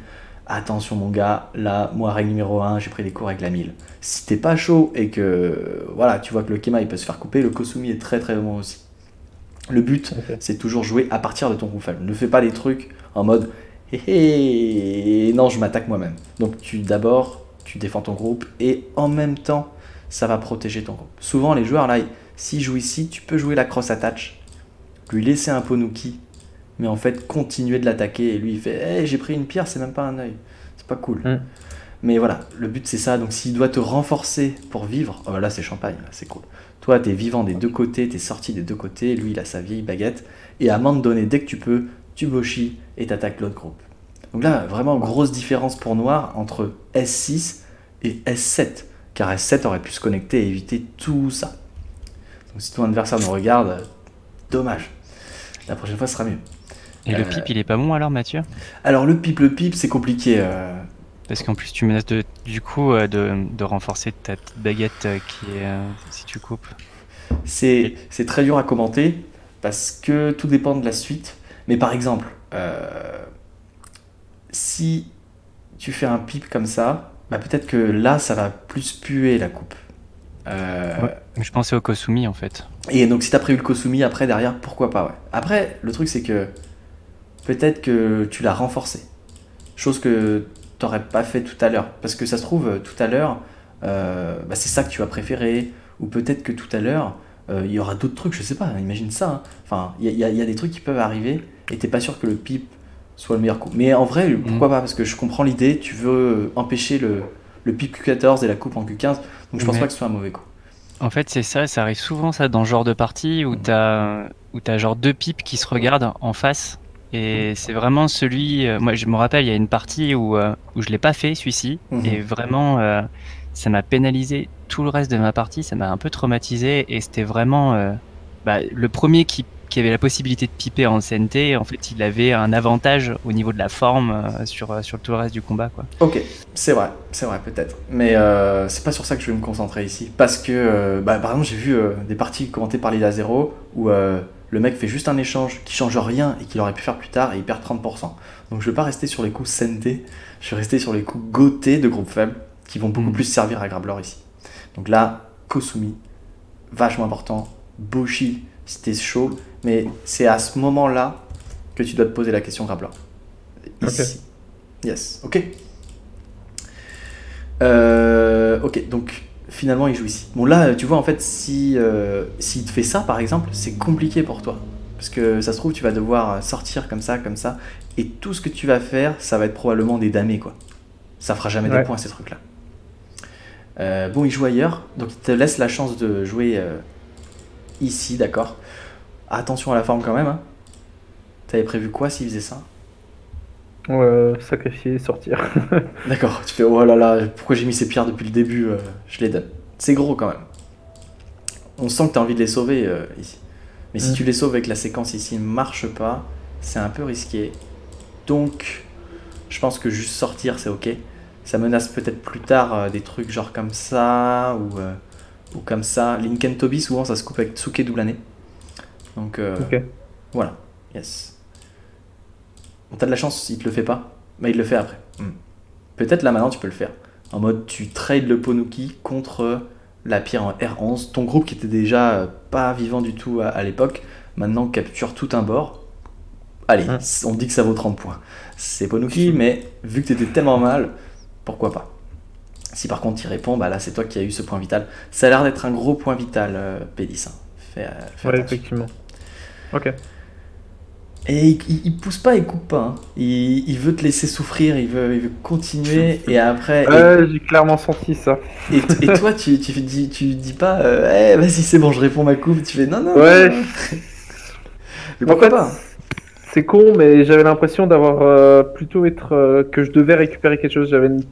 Attention mon gars, là, moi règle numéro 1, j'ai pris des cours avec la 1000. Si t'es pas chaud et que voilà, tu vois que le Kema il peut se faire couper, le Kosumi est très très bon aussi. Le but, c'est toujours jouer à partir de ton groupe faible. Ne fais pas des trucs en mode hé hé, non, je m'attaque moi-même. Donc tu d'abord, tu défends ton groupe et en même temps, ça va protéger ton groupe. Souvent, les joueurs là, s'ils jouent ici, tu peux jouer la cross attach, lui laisser un Ponuki, mais en fait continuer de l'attaquer et lui il fait hey, j'ai pris une pierre, c'est même pas un œil. C'est pas cool. Mm. Mais voilà, le but c'est ça. Donc s'il doit te renforcer pour vivre, oh, là c'est champagne, c'est cool. Toi, t'es vivant des deux côtés, t'es sorti des deux côtés, lui il a sa vieille baguette, et à un moment donné, dès que tu peux, tu boshi et t'attaques l'autre groupe. Donc là, vraiment grosse différence pour Noir entre S6 et S7, car S7 aurait pu se connecter et éviter tout ça. Donc si ton adversaire nous regarde, dommage. La prochaine fois ce sera mieux. Et Euh, le pipe, il est pas bon alors, Mathieu? Alors le pipe, le pipe, c'est compliqué. euh, Parce qu'en plus, tu menaces de, du coup euh, de, de renforcer ta petite baguette euh, qui est. euh, si tu coupes. C'est c'est très dur à commenter parce que tout dépend de la suite. Mais par exemple, euh, si tu fais un pipe comme ça, bah peut-être que là, ça va plus puer la coupe. Euh, Ouais. Je pensais au Kosumi en fait. Et donc si t'as prévu le Kosumi après, derrière, pourquoi pas, ouais. Après, le truc c'est que peut-être que tu l'as renforcé. Chose que t'aurais pas fait tout à l'heure. Parce que ça se trouve, tout à l'heure, euh, bah, c'est ça que tu vas préférer. Ou peut-être que tout à l'heure, euh, il y aura d'autres trucs, je sais pas, imagine ça. hein. Enfin, il y, a- y y des trucs qui peuvent arriver et t'es pas sûr que le pipe soit le meilleur coup. Mais en vrai, pourquoi pas Parce que je comprends l'idée, tu veux empêcher le, le pipe Q14 et la coupe en Q15. Donc je pense Mais- pas que ce soit un mauvais coup. En fait, c'est ça, ça arrive souvent ça dans ce genre de partie où t'as où t'as genre deux pipes qui se regardent en face. Et c'est vraiment celui. euh, moi, je me rappelle, il y a une partie où, euh, où je l'ai pas fait, celui-ci. Mhm. Et vraiment, euh, ça m'a pénalisé tout le reste de ma partie. Ça m'a un peu traumatisé. Et c'était vraiment bah, le premier qui qui avait la possibilité de piper en CNT, en fait, il avait un avantage au niveau de la forme sur, sur tout le reste du combat. Quoi. Ok, c'est vrai, c'est vrai peut-être. Mais c'est pas sur ça que je vais me concentrer ici. Parce que, bah, par exemple, j'ai vu des parties commentées par Lila Zero où le mec fait juste un échange qui change rien et qu'il aurait pu faire plus tard et il perd 30%. Donc je vais pas rester sur les coups CNT, je vais rester sur les coups gotés de groupe faible qui vont beaucoup Mhm. plus servir à Grablor ici. Donc là, Kosumi, vachement important. Boshi, t'es chaud. Mais c'est à ce moment-là que tu dois te poser la question Grablor. Ici. Yes, ok. Euh, ok, donc finalement il joue ici. Bon là, tu vois en fait, si euh, s'il te fait ça par exemple, c'est compliqué pour toi. Parce que ça se trouve, tu vas devoir sortir comme ça, comme ça. Et tout ce que tu vas faire, ça va être probablement des damés quoi. Ça fera jamais Ouais. des points ces trucs-là. Euh, bon, il joue ailleurs, donc il te laisse la chance de jouer euh, ici, d'accord. Attention à la forme quand même. Hein. T'avais prévu quoi s'il faisait ça? Ouais, sacrifier, sortir. D'accord, tu fais oh là là, pourquoi j'ai mis ces pierres depuis le début euh, Je les donne. C'est gros quand même. On sent que tu as envie de les sauver euh, ici. Mais si Mm. tu les sauves avec la séquence ici ne marche pas, c'est un peu risqué. Donc, je pense que juste sortir c'est ok. Ça menace peut-être plus tard euh, des trucs genre comme ça ou, euh, ou comme ça. Lincoln Toby, souvent ça se coupe avec Tsuke double Donc, euh, voilà, yes. Bon, T'as de la chance, il te le fait pas, mais il le fait après. Hmm. Peut-être là maintenant tu peux le faire. En mode tu trades le Ponuki contre la pierre en R11. Ton groupe qui était déjà euh, pas vivant du tout à, à l'époque, maintenant capture tout un bord. Allez, c- on dit que ça vaut 30 points. C'est Ponuki, mais vu que t'étais tellement mal, pourquoi pas? Si par contre il répond, bah là c'est toi qui as eu ce point vital. Ça a l'air d'être un gros point vital, euh, Pédis. hein. Fais, euh, fais Ouais, attention. effectivement. Ok. Et il, il- il pousse pas, il coupe pas. hein. Il, il veut te laisser souffrir, il veut, il veut continuer. Et après, et- Ouais, j'ai clairement senti ça. et, et toi, tu, tu, dis, tu dis pas, euh, Eh, vas-y, c'est bon, je réponds ma coupe. Tu fais non, non. Ouais. non, non. Mais En pourquoi fait, pas C'est con, mais j'avais l'impression d'avoir euh, plutôt être euh, que je devais récupérer quelque chose. J'avais, une...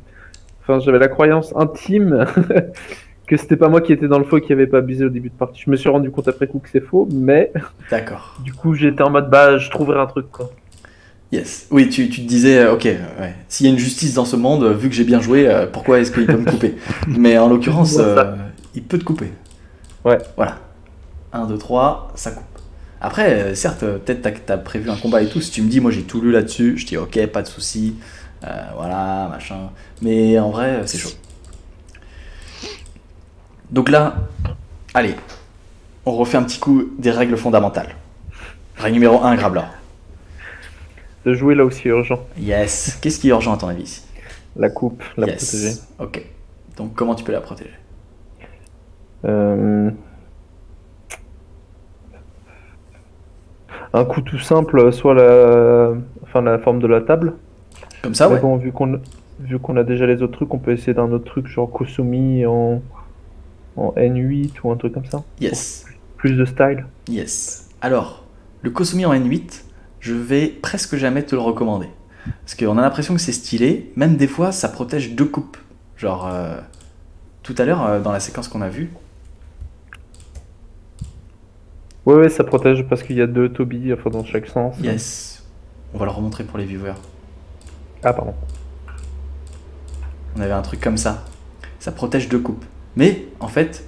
enfin, j'avais la croyance intime que c'était pas moi qui étais dans le faux, qui avait pas abusé au début de partie. Je me suis rendu compte après coup que c'est faux, mais D'accord. du coup j'étais en mode bah je trouverai un truc quoi. Yes. Oui, tu, tu te disais, euh, ok, ouais. s'il y a une justice dans ce monde, euh, vu que j'ai bien joué, euh, pourquoi est-ce qu'il peut me couper? Mais en l'occurrence, euh, il peut te couper. Ouais. Voilà. 1, 2, 3, ça coupe. Après, certes, peut-être t'as, t'as prévu un combat et tout. Si tu me dis, moi j'ai tout lu là-dessus, je dis, ok, pas de souci. euh, voilà, machin. Mais en vrai, c'est chaud. Donc là, allez, on refait un petit coup des règles fondamentales. Règle numéro 1, Grablor. De jouer là aussi urgent. Yes. Qu'est-ce qui est urgent à ton avis? Ici La coupe, la yes. protéger. Ok. Donc comment tu peux la protéger? Euh, Un coup tout simple, soit la, enfin la forme de la table. Comme ça, Mais ouais. bon, vu qu'on vu qu'on a déjà les autres trucs, on peut essayer d'un autre truc genre Kosumi en en N8 ou un truc comme ça. Yes. Plus de style. Yes. Alors, le Kosumi en N8, je vais presque jamais te le recommander. Parce qu'on a l'impression que c'est stylé, même des fois ça protège deux coupes. Genre, euh, tout à l'heure, euh, dans la séquence qu'on a vue, Ouais, ouais, ça protège parce qu'il y a deux Toby, enfin dans chaque sens. yes. On va le remontrer pour les viewers. Ah, pardon. On avait un truc comme ça. Ça protège deux coupes. Mais, en fait,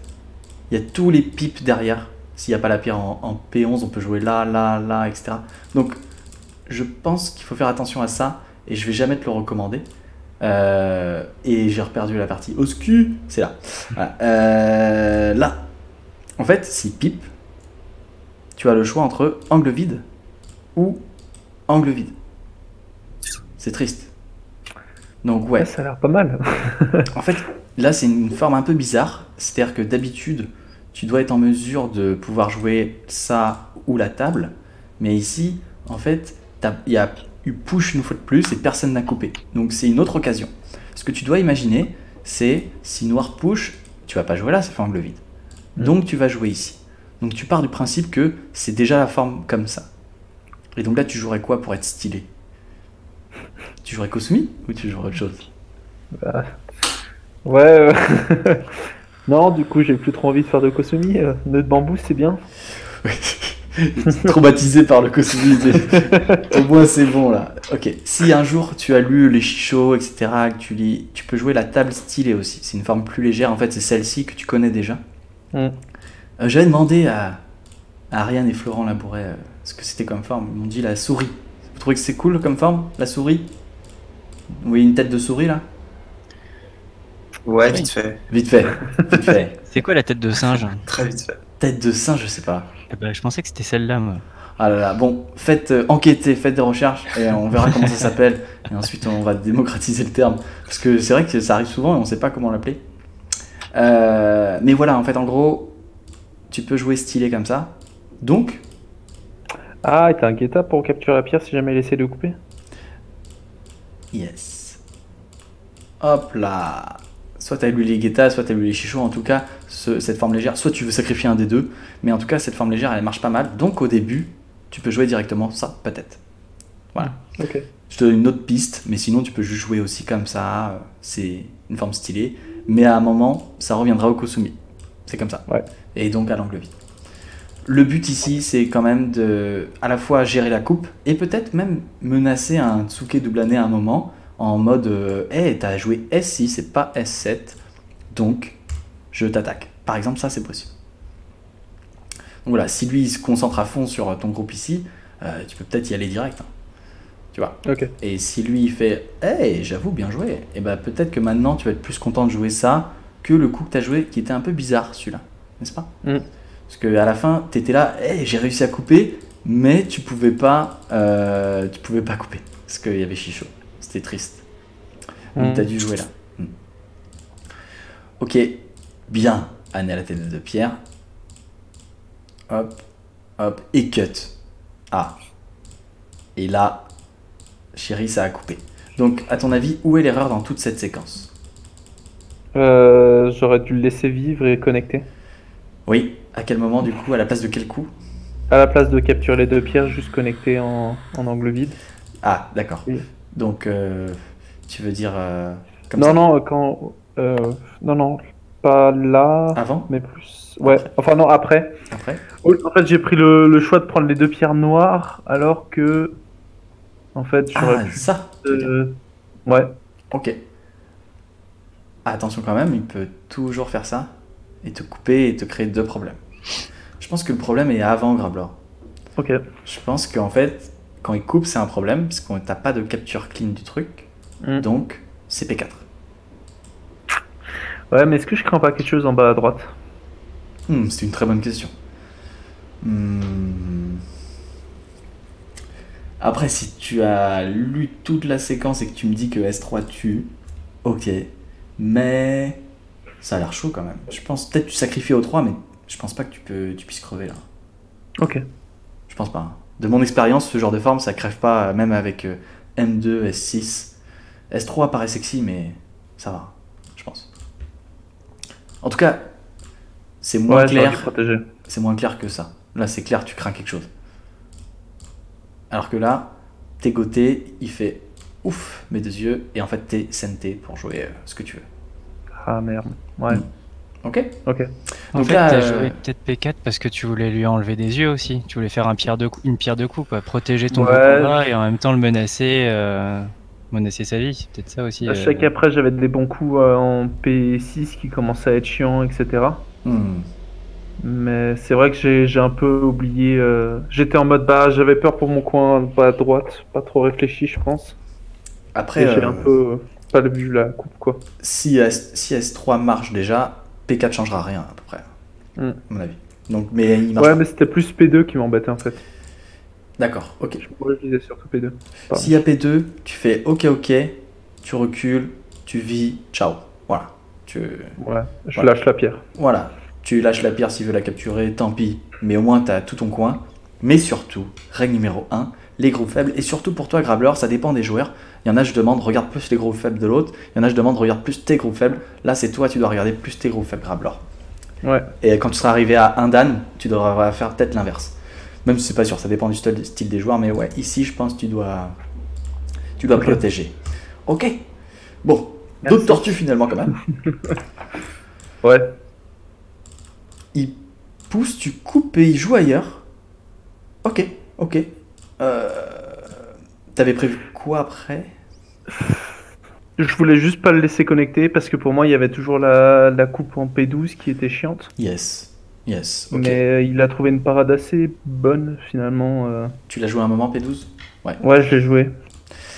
il y a tous les pipes derrière. S'il n'y a pas la pierre en, en P11, on peut jouer là, là, là, etc. Donc, je pense qu'il faut faire attention à ça. Et je vais jamais te le recommander. Euh, et j'ai reperdu la partie. Oscu, c'est là. Voilà. Euh, là, en fait, si pipe, tu as le choix entre angle vide ou angle vide. C'est triste. Donc ouais, Ouais, ça a l'air pas mal. en fait, là, c'est une forme un peu bizarre. C'est-à-dire que d'habitude, tu dois être en mesure de pouvoir jouer ça ou la table. Mais ici, en fait, il y a eu push une fois de plus et personne n'a coupé. Donc c'est une autre occasion. Ce que tu dois imaginer, c'est si noir push, tu vas pas jouer là, ça fait angle vide. Donc tu vas jouer ici. Donc tu pars du principe que c'est déjà la forme comme ça. Et donc là, tu jouerais quoi pour être stylé? Tu jouerais Kosumi ou tu jouerais autre chose? Ouais. euh, non, du coup, j'ai plus trop envie de faire de Kosumi. euh, Nœud de bambou, c'est bien. Traumatisé par le customisé. Au moins c'est bon là. Ok. Si un jour tu as lu les chichots, etc., que tu lis, tu peux jouer la table stylée aussi. C'est une forme plus légère. En fait, c'est celle-ci que tu connais déjà. Mm. Euh, J'avais demandé à, à Ariane et Florent Labouret euh, ce que c'était comme forme. Ils m'ont dit la souris. Vous trouvez que c'est cool comme forme, la souris? Vous voyez une tête de souris là? Ouais, Oui. vite fait. Vite fait. Vite fait. C'est quoi la tête de singe? Très vite fait. Tête de singe, je sais pas. Eh ben, Je pensais que c'était celle-là, moi. Ah là là, bon, faites euh, enquêter, faites des recherches et on verra comment ça s'appelle. Et ensuite, on va démocratiser le terme. Parce que c'est vrai que ça arrive souvent et on sait pas comment l'appeler. Euh, mais voilà, en fait, en gros, tu peux jouer stylé comme ça. Donc, Ah, et t'as un guetta pour capturer la pierre si jamais elle essaie de couper? Yes. Hop là. Soit t'as lu les guettas, soit t'as lu les chichots. En tout cas, ce- cette forme légère, soit tu veux sacrifier un des deux. Mais en tout cas, cette forme légère, elle marche pas mal. Donc, au début, tu peux jouer directement ça, peut-être. Voilà. Ok. Je te donne une autre piste, mais sinon tu peux juste jouer aussi comme ça. C'est une forme stylée. Mais à un moment, ça reviendra au Kosumi. C'est comme ça. Ouais. Et donc à l'angle vide. Le but ici, c'est quand même de à la fois gérer la coupe et peut-être même menacer un Tsuke double année à un moment en mode euh, Hey, t'as joué S6, c'est pas S7, donc je t'attaque. Par exemple, ça c'est possible. Donc voilà, si lui il se concentre à fond sur ton groupe ici, euh, tu peux peut-être y aller direct. hein. Tu vois Ok. et si lui il fait Hey, j'avoue, bien joué, et ben peut-être que maintenant tu vas être plus content de jouer ça que le coup que tu as joué qui était un peu bizarre celui-là, n'est-ce pas? Mm. Parce que à la fin, tu étais là, Hey, j'ai réussi à couper, mais tu pouvais pas, euh, tu pouvais pas couper parce qu'il y avait Chicho. C'était triste. Donc Mm. tu as dû jouer là. Mm. Ok, bien, Anne à la tête de deux pierres. Hop, hop, et cut. Ah. Et là, chérie, ça a coupé. Donc, à ton avis, où est l'erreur dans toute cette séquence? Euh, J'aurais dû le laisser vivre et connecter. Oui, à quel moment, du coup, à la place de quel coup? À la place de capturer les deux pierres, juste connecter en, en angle vide. Ah, d'accord. Oui. Donc, euh, tu veux dire euh, comme non, ça non, quand. euh, non, non, pas là, Avant mais plus. Ouais, enfin non, après. Après En fait, j'ai pris le, le choix de prendre les deux pierres noires, alors que. En fait, j'aurais Ah, pu. ça Ouais, Ok. Attention quand même, il peut toujours faire ça et te couper et te créer deux problèmes. Je pense que le problème est avant Grablor. ok. Je pense qu'en fait, quand il coupe, c'est un problème parce qu'on t'as pas de capture clean du truc. Mm. Donc, c'est P4. Ouais, mais est-ce que je crains pas quelque chose en bas à droite? Hmm, c'est une très bonne question. Hmm. Après, si tu as lu toute la séquence et que tu me dis que S3 tue, ok. Mais ça a l'air chaud quand même. Je pense peut-être tu sacrifies au 3, mais je pense pas que tu, peux, tu puisses crever là. Ok. Je pense pas. De mon expérience, ce genre de forme, ça crève pas, même avec euh, M2, S6. S3 paraît sexy, mais ça va, je pense. En tout cas, c'est moins Ouais, clair. C'est moins clair que ça. Là, c'est clair, tu crains quelque chose. Alors que là, t'es goté, il fait ouf, mes deux yeux, et en fait, t'es senté pour jouer euh, ce que tu veux. Ah merde. Ouais. Mm. Ok Ok. En Donc fait, là, t'as euh, joué peut-être P4 parce que tu voulais lui enlever des yeux aussi. Tu voulais faire un pierre de cou- une pierre de coups, quoi. Protéger ton Ouais. combat et en même temps le menacer, euh, menacer sa vie. C'est peut-être ça aussi. À euh. chaque après, j'avais des bons coups euh, en P6 qui commençaient à être chiants, etc. Hmm. Mais c'est vrai que j'ai un peu oublié. euh, J'étais en mode bah, j'avais peur pour mon coin bas à droite, pas trop réfléchi, je pense. Après, j'ai un peu pas vu la coupe quoi. si, S, si S3 marche déjà, P4 changera rien à peu près, Hmm. à mon avis. Donc, mais il Ouais, pas. mais c'était plus P2 qui m'embêtait en fait. D'accord, ok. Je pourrais je disais surtout P2. Pardon. S'il y a P2, tu fais ok, ok, tu recules, tu vis, ciao. Voilà. Tu, Ouais, je Voilà. lâche la pierre. voilà. Tu lâches la pierre s'il veut la capturer, tant pis. Mais au moins, tu as tout ton coin. Mais surtout, règle numéro 1, les groupes faibles. Et surtout pour toi, Grableur, ça dépend des joueurs. Il y en a, je demande, regarde plus les groupes faibles de l'autre. Il y en a, je demande, regarde plus tes groupes faibles. Là, c'est toi, tu dois regarder plus tes groupes faibles, Grableur. Ouais. Et quand tu seras arrivé à un dan, tu devras faire peut-être l'inverse. Même si c'est pas sûr, ça dépend du style des joueurs, mais ouais, ici je pense que tu dois, tu dois protéger. Ok. Bon, d'autres tortues finalement quand même. Ouais. Il pousse, tu coupes et il joue ailleurs. Ok, ok. Euh, T'avais prévu quoi après? Je voulais juste pas le laisser connecter parce que pour moi il y avait toujours la, la coupe en P12 qui était chiante. Yes, yes. Mais il a trouvé une parade assez bonne finalement. euh. Tu l'as joué un moment P12 Ouais, je l'ai joué.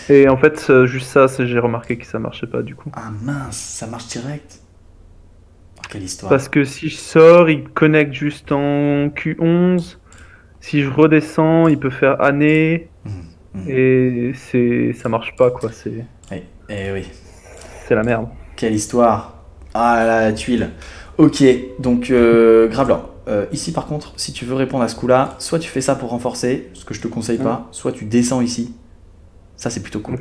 Et en fait, euh, juste ça, c'est- j'ai remarqué que ça marchait pas du coup. Ah mince, ça marche direct Oh, Quelle histoire Parce que si je sors, il connecte juste en Q11. Si je redescends, il peut faire année. Mhm. Et c'est ça marche pas quoi, c'est Oui, eh oui. c'est la merde. Quelle histoire Ah la tuile. Ok, donc euh, Gravelan. Euh, ici par contre, si tu veux répondre à ce coup-là, soit tu fais ça pour renforcer, ce que je te conseille pas, soit tu descends ici. Ça c'est plutôt cool.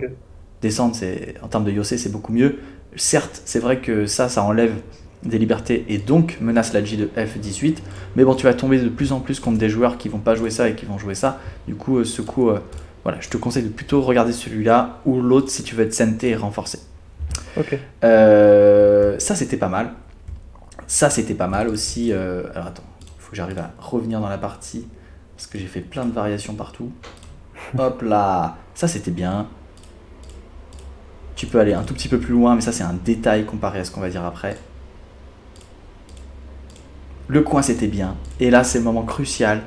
Descendre, c'est en termes de Yossé, c'est beaucoup mieux. Certes, c'est vrai que ça, ça enlève des libertés et donc menace la J de F18. Mais bon, tu vas tomber de plus en plus contre des joueurs qui vont pas jouer ça et qui vont jouer ça. Du coup, euh, ce coup, euh, voilà, je te conseille de plutôt regarder celui-là ou l'autre si tu veux être santé et renforcé. Ok. Euh, ça, c'était pas mal. Ça, c'était pas mal aussi. euh, alors attends, il faut que j'arrive à revenir dans la partie parce que j'ai fait plein de variations partout. Hop là, ça c'était bien. Tu peux aller un tout petit peu plus loin, mais ça c'est un détail comparé à ce qu'on va dire après. Le coin c'était bien. Et là c'est le moment crucial.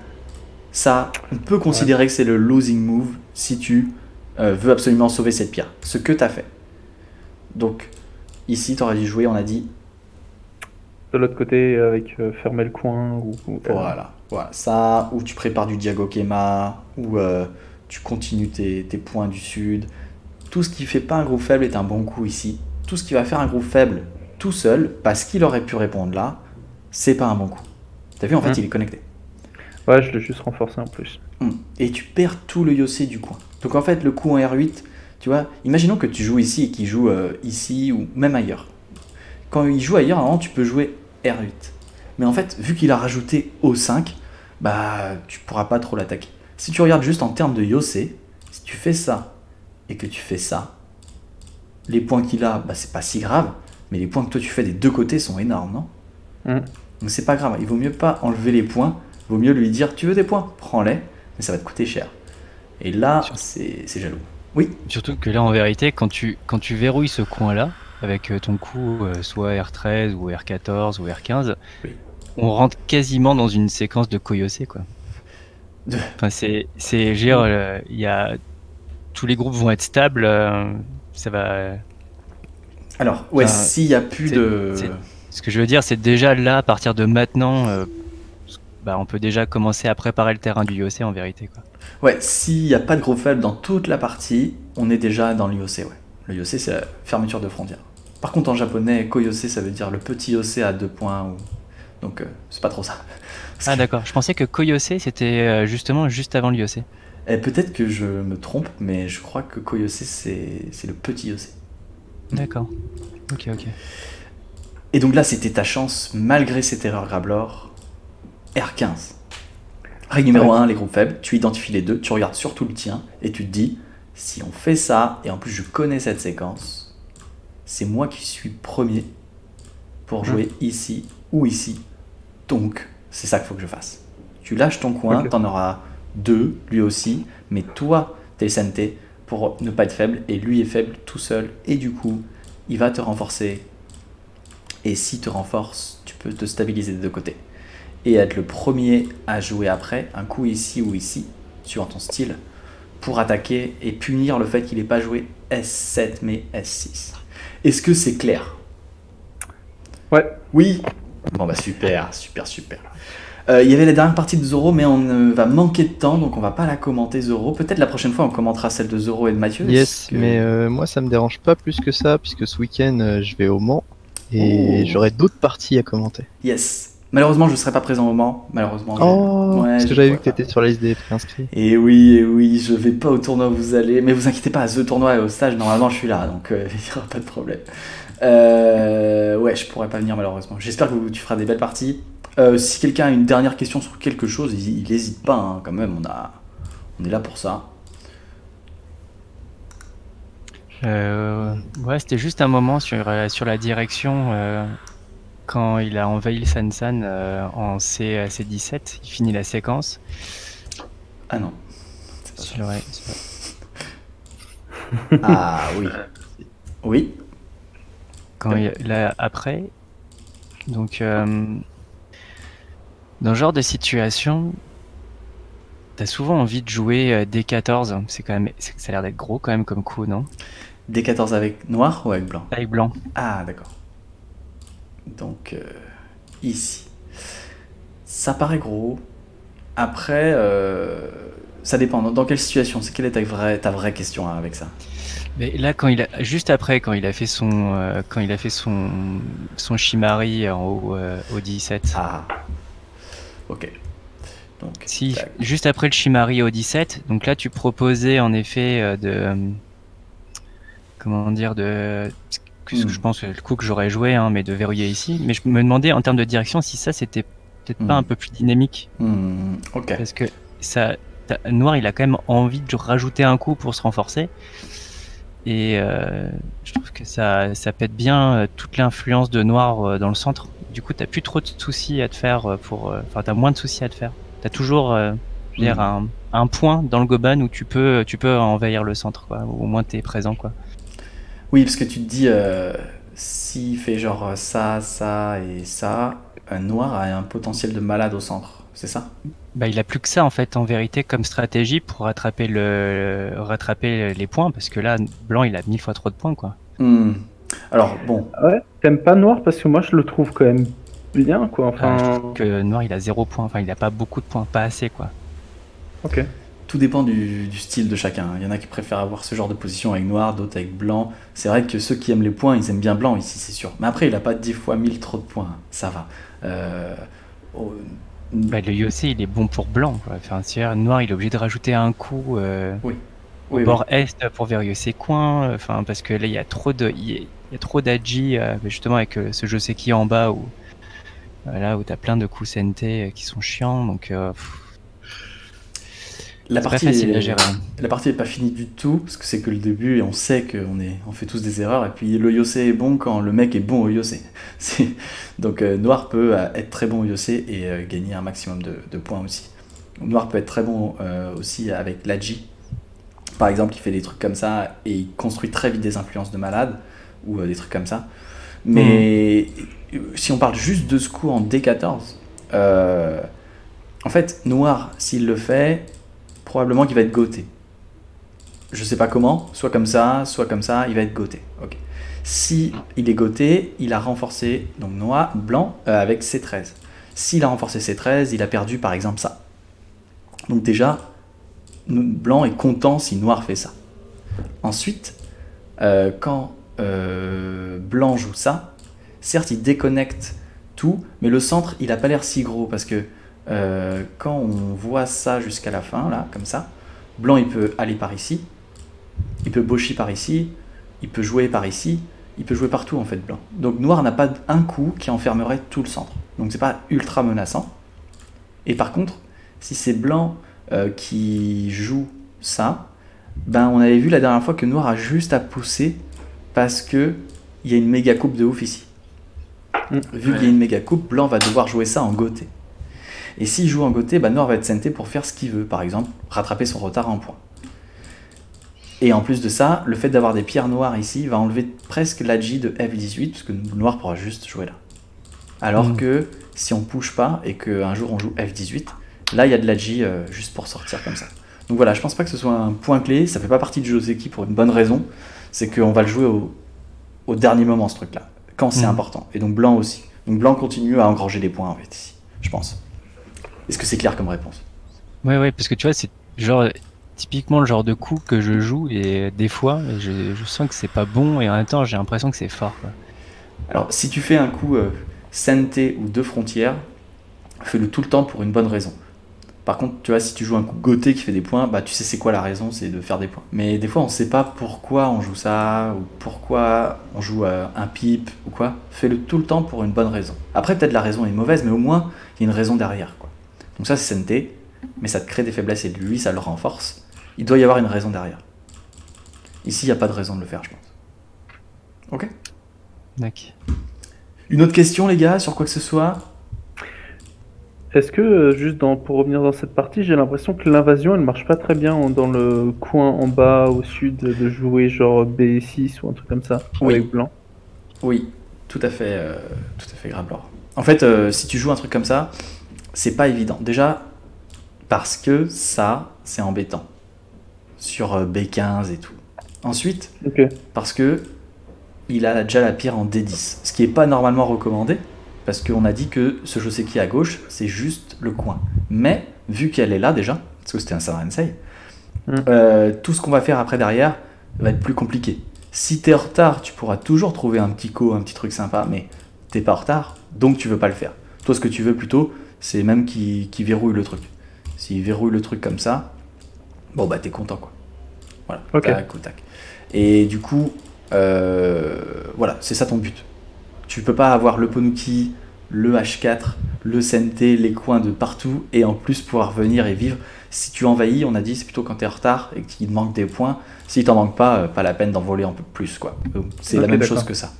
Ça, on peut considérer que c'est le losing move si tu euh, veux absolument sauver cette pierre. Ce que tu as fait. Donc, ici, tu aurais dû jouer, on a dit, De l'autre côté, avec euh, fermer le coin ou. ou- voilà, voilà. Ça, ou tu prépares du Diago Kema, ou euh, tu continues tes, tes points du sud. Tout ce qui fait pas un groupe faible est un bon coup ici. Tout ce qui va faire un groupe faible tout seul, parce qu'il aurait pu répondre là, c'est pas un bon coup. T'as vu, en fait, Mhm. il est connecté. Ouais, je l'ai juste renforcé en plus. Hum. Et tu perds tout le Yossé du coin. Donc en fait, le coup en R8, tu vois, imaginons que tu joues ici et qu'il joue euh, ici ou même ailleurs. Quand il joue ailleurs, normalement, tu peux jouer R8. Mais en fait, vu qu'il a rajouté O5, bah, tu pourras pas trop l'attaquer. Si tu regardes juste en termes de Yossé, si tu fais ça et que tu fais ça, les points qu'il a, bah, c'est pas si grave, mais les points que toi tu fais des deux côtés sont énormes, non? Mhm. Donc c'est pas grave, il vaut mieux pas enlever les points, il vaut mieux lui dire tu veux des points, prends-les, mais ça va te coûter cher. Et là, c'est jaloux. Surtout que là, en vérité, quand tu, quand tu verrouilles ce coin-là, avec euh, ton coup, euh, soit R13 ou R14 ou R15, Oui. on rentre quasiment dans une séquence de Koyosé, quoi. De- Enfin, c'est, c'est, euh, il y a, tous les groupes vont être stables, euh, ça va, Alors, ouais, Enfin, s'il y a plus de. Ce que je veux dire, c'est déjà là, à partir de maintenant, euh, bah, on peut déjà commencer à préparer le terrain du IOC en vérité, quoi. Ouais, s'il n'y a pas de gros faible dans toute la partie, on est déjà dans l'IOC, ouais. Le IOC, c'est la fermeture de frontière. Par contre, en japonais, Koyose, ça veut dire le petit OC à deux points. Ou... Donc, euh, c'est pas trop ça. Ah d'accord, je pensais que Koyose c'était euh, justement juste avant l'IOC. Eh, Peut-être que je me trompe, mais je crois que Koyose, c'est c'est le petit OC. D'accord. Ok, ok. Et donc là, c'était ta chance, malgré cette erreur Grablor. R15. Règle numéro 1, les groupes faibles. Tu identifies les deux, tu regardes surtout le tien, et tu te dis, si on fait ça, et en plus je connais cette séquence, c'est moi qui suis premier pour jouer ici ou ici. Donc, c'est ça qu'il faut que je fasse. Tu lâches ton coin, t'en auras deux, lui aussi, mais toi, t'es santé pour ne pas être faible, et lui est faible tout seul, et du coup, il va te renforcer. Et s'il te renforce, tu peux te stabiliser des deux côtés. Et être le premier à jouer après, un coup ici ou ici, suivant ton style, pour attaquer et punir le fait qu'il n'ait pas joué S7 mais S6. Est-ce que c'est clair? Ouais. Oui Bon bah super, super, super. Euh, Il y avait la dernière partie de Zoro, mais on euh, va manquer de temps, donc on va pas la commenter Zoro. Peut-être la prochaine fois on commentera celle de Zoro et de Mathieu. Yes, que- mais euh, moi ça me dérange pas plus que ça, puisque ce week-end je vais au Mans et Oh. j'aurai d'autres parties à commenter. Yes. Malheureusement, je serai pas présent au moment. Malheureusement. Oh, Ouais, parce que j'avais vu que pas. t'étais sur la liste des préinscrits. Et oui, et oui, je vais pas au tournoi où vous allez. Mais vous inquiétez pas, à ce tournoi et au stage, normalement, je suis là, donc euh, il y aura pas de problème. Euh, ouais, je pourrais pas venir malheureusement. J'espère que vous- tu feras des belles parties. Euh, si quelqu'un a une dernière question sur quelque chose, il, il hésite pas, hein, quand même. On a, on est là pour ça. Euh, ouais, c'était juste un moment sur, euh, sur la direction euh, quand il a envahi le Sansan euh, en C, C17, il finit la séquence. Ah non. Pas. Ah oui. Oui. Quand il, là, après, donc, dans ce genre de situation, t'as souvent envie de jouer euh, D14. C'est quand même, ça a l'air d'être gros quand même comme coup, non? D14 avec noir ou avec blanc Avec blanc. Ah, d'accord. Donc, euh, ici. Ça paraît gros. Après, euh, ça dépend. Dans, quelle situation? C'est quelle est ta vraie, ta vraie question hein, avec ça? Mais là, quand il a, juste après, quand il a fait son, euh, quand il a fait son, son Shimari en haut, euh, au 17. Ah. Ok. Donc, Si, juste après le Shimari au 17, donc là tu proposais en effet de. Comment dire, de. que Hmm. Je pense que le coup que j'aurais joué, hein, mais de verrouiller ici. Mais je me demandais en termes de direction si ça c'était peut-être pas Hmm. un peu plus dynamique. Hmm, ok. Parce que ça. Noir il a quand même envie de rajouter un coup pour se renforcer. Et euh, je trouve que ça, ça pète bien euh, toute l'influence de Noir euh, dans le centre. Du coup, t'as plus trop de soucis à te faire pour. Enfin, t'as moins de soucis à te faire. T'as toujours, euh, dire, un, un point dans le Goban où tu peux, tu peux envahir le centre, quoi. Ou au moins t'es présent, quoi. Oui, parce que tu te dis, euh, s'il fait genre ça, ça et ça, un noir a un potentiel de malade au centre. C'est ça? Bah, il a plus que ça en fait, en vérité, comme stratégie pour rattraper le, rattraper les points, parce que là, blanc, il a mille fois trop de points, quoi. Hmm. Alors, bon, Ouais, t'aimes pas Noir parce que moi je le trouve quand même bien, quoi. Ah, je Enfin, trouve que noir, il a zéro point. Enfin, il a pas beaucoup de points, pas assez, quoi. ok. Tout dépend du, du style de chacun. Il y en a qui préfèrent avoir ce genre de position avec noir, d'autres avec blanc. C'est vrai que ceux qui aiment les points, ils aiment bien blanc ici, c'est sûr. Mais après, il a pas 10 fois 1000 trop de points. Ça va. Euh, oh, Bah, le Yosei, il est bon pour blanc, quoi. Enfin, c'est-à-dire, noir, il est obligé de rajouter un coup euh, au oui, oui. bord est pour verrouiller ses coins. Enfin, parce que là, il y a trop de, il y a, trop d'Aji, euh, justement, avec euh, ce Joseki en bas où, là, où t'as plein de coups euh, qui sont chiants. Donc, euh, pff, La pas partie, facile est, à gérer. la partie est pas finie du tout, parce que c'est que le début et on sait qu'on est, on fait tous des erreurs. Et puis le Yosei est bon quand le mec est bon au Yosei. Donc euh, Noir peut euh, être très bon au Yosei et euh, gagner un maximum de, de points aussi. Noir peut être très bon euh, aussi avec l'Aji. Par exemple, il fait des trucs comme ça et il construit très vite des influences de malade ou des trucs comme ça. Mais euh, si on parle juste de ce coup en D14, euh, en fait, Noir, s'il le fait, probablement qu'il va être goté. Je sais pas comment, soit comme ça, soit comme ça, il va être goté. Ok. Si il est goté, il a renforcé donc noir, blanc euh, avec C13. S'il a renforcé C13, il a perdu par exemple ça. Donc déjà, blanc est content si noir fait ça. Ensuite, euh, quand euh, blanc joue ça, certes il déconnecte tout, mais le centre il a pas l'air si gros parce que euh, quand on voit ça jusqu'à la fin, là, comme ça, blanc il peut aller par ici, il peut boshi par ici, il peut jouer par ici, il peut jouer partout en fait blanc. Donc noir n'a pas un coup qui enfermerait tout le centre. Donc c'est pas ultra menaçant. Et par contre, si c'est blanc euh, qui joue ça, ben on avait vu la dernière fois que noir a juste à pousser parce que il y a une méga coupe de ouf ici. Mm. Vu qu'il y a une méga coupe, blanc va devoir jouer ça en goté. Et s'il joue en goté, bah Noir va être senté pour faire ce qu'il veut, par exemple, rattraper son retard en points. Et en plus de ça, le fait d'avoir des pierres noires ici va enlever presque l'agi de F18, parce que Noir pourra juste jouer là. Alors Mhm. que si on push pas et qu'un jour on joue F18, là il y a de l'agi euh, juste pour sortir comme ça. Donc voilà, je pense pas que ce soit un point clé, ça fait pas partie du Joseki pour une bonne raison, c'est qu'on va le jouer au, au dernier moment ce truc-là, quand c'est Mhm. important. Et donc blanc aussi. Donc blanc continue à engranger des points en fait ici, je pense. Est-ce que c'est clair comme réponse Ouais, ouais, parce que tu vois, c'est genre typiquement le genre de coup que je joue et des fois, je, je sens que c'est pas bon et en même temps, j'ai l'impression que c'est fort. Quoi. Alors, si tu fais un coup euh, ou deux frontières, fais-le tout le temps pour une bonne raison. Par contre, tu vois, si tu joues un coup Goté qui fait des points, bah tu sais c'est quoi la raison, c'est de faire des points. Mais des fois, on sait pas pourquoi on joue ça, ou pourquoi on joue euh, un pipe, ou quoi. Fais-le tout le temps pour une bonne raison. Après, peut-être la raison est mauvaise, mais au moins, il y a une raison derrière. Donc ça, c'est Sente, mais ça te crée des faiblesses et lui, ça le renforce. Il doit y avoir une raison derrière. Ici, il n'y a pas de raison de le faire, je pense. Ok D'accord. Une autre question, les gars, sur quoi que ce soit? Est-ce que, euh, juste dans, pour revenir dans cette partie, j'ai l'impression que l'invasion elle marche pas très bien en- dans le coin en bas au sud de jouer genre B6 ou un truc comme ça Oui. avec blanc? Oui, tout à fait, euh, tout à fait Grablor. En fait, euh, si tu joues un truc comme ça, c'est pas évident. Déjà, parce que ça, c'est embêtant. Sur euh, B15 et tout. Ensuite, parce que il a déjà la pierre en D10, ce qui est pas normalement recommandé, parce qu'on a dit que ce Joseki à gauche, c'est juste le coin. Mais, vu qu'elle est là déjà, parce que c'était un Sarensei, Mm. euh, tout ce qu'on va faire après derrière va être plus compliqué. Si t'es en retard, tu pourras toujours trouver un petit co, un petit truc sympa, mais t'es pas en retard, donc tu veux pas le faire. Toi, ce que tu veux plutôt, c'est même qu'il qu'il verrouille le truc. S'il verrouille le truc comme ça, bon bah t'es content quoi. Voilà, Ok. tac. Et du coup, euh, voilà, c'est ça ton but. Tu peux pas avoir le Ponuki, le H4, le Sente, les coins de partout, et en plus pouvoir venir et vivre. Si tu envahis, on a dit, c'est plutôt quand t'es en retard et qu'il te manque des points. S'il t'en manque pas, euh, pas la peine d'en voler un peu plus, quoi. C'est la même chose que ça.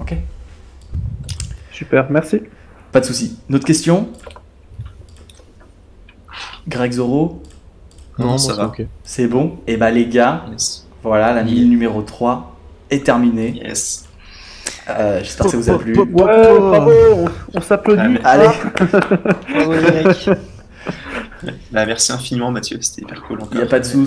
Ok Super, merci. Pas de souci. Notre question Greg Zoro, Non, ça c'est va. ok. c'est bon Et bah les gars, Yes. voilà, la mille numéro 3 est terminée. Yes. Euh, J'espère que ça vous a plu. Ouais, bravo, on, s'applaudit. Allez, Bravo, Eric. Bah, merci infiniment, Mathieu. C'était hyper cool. il n'y a pas de sous.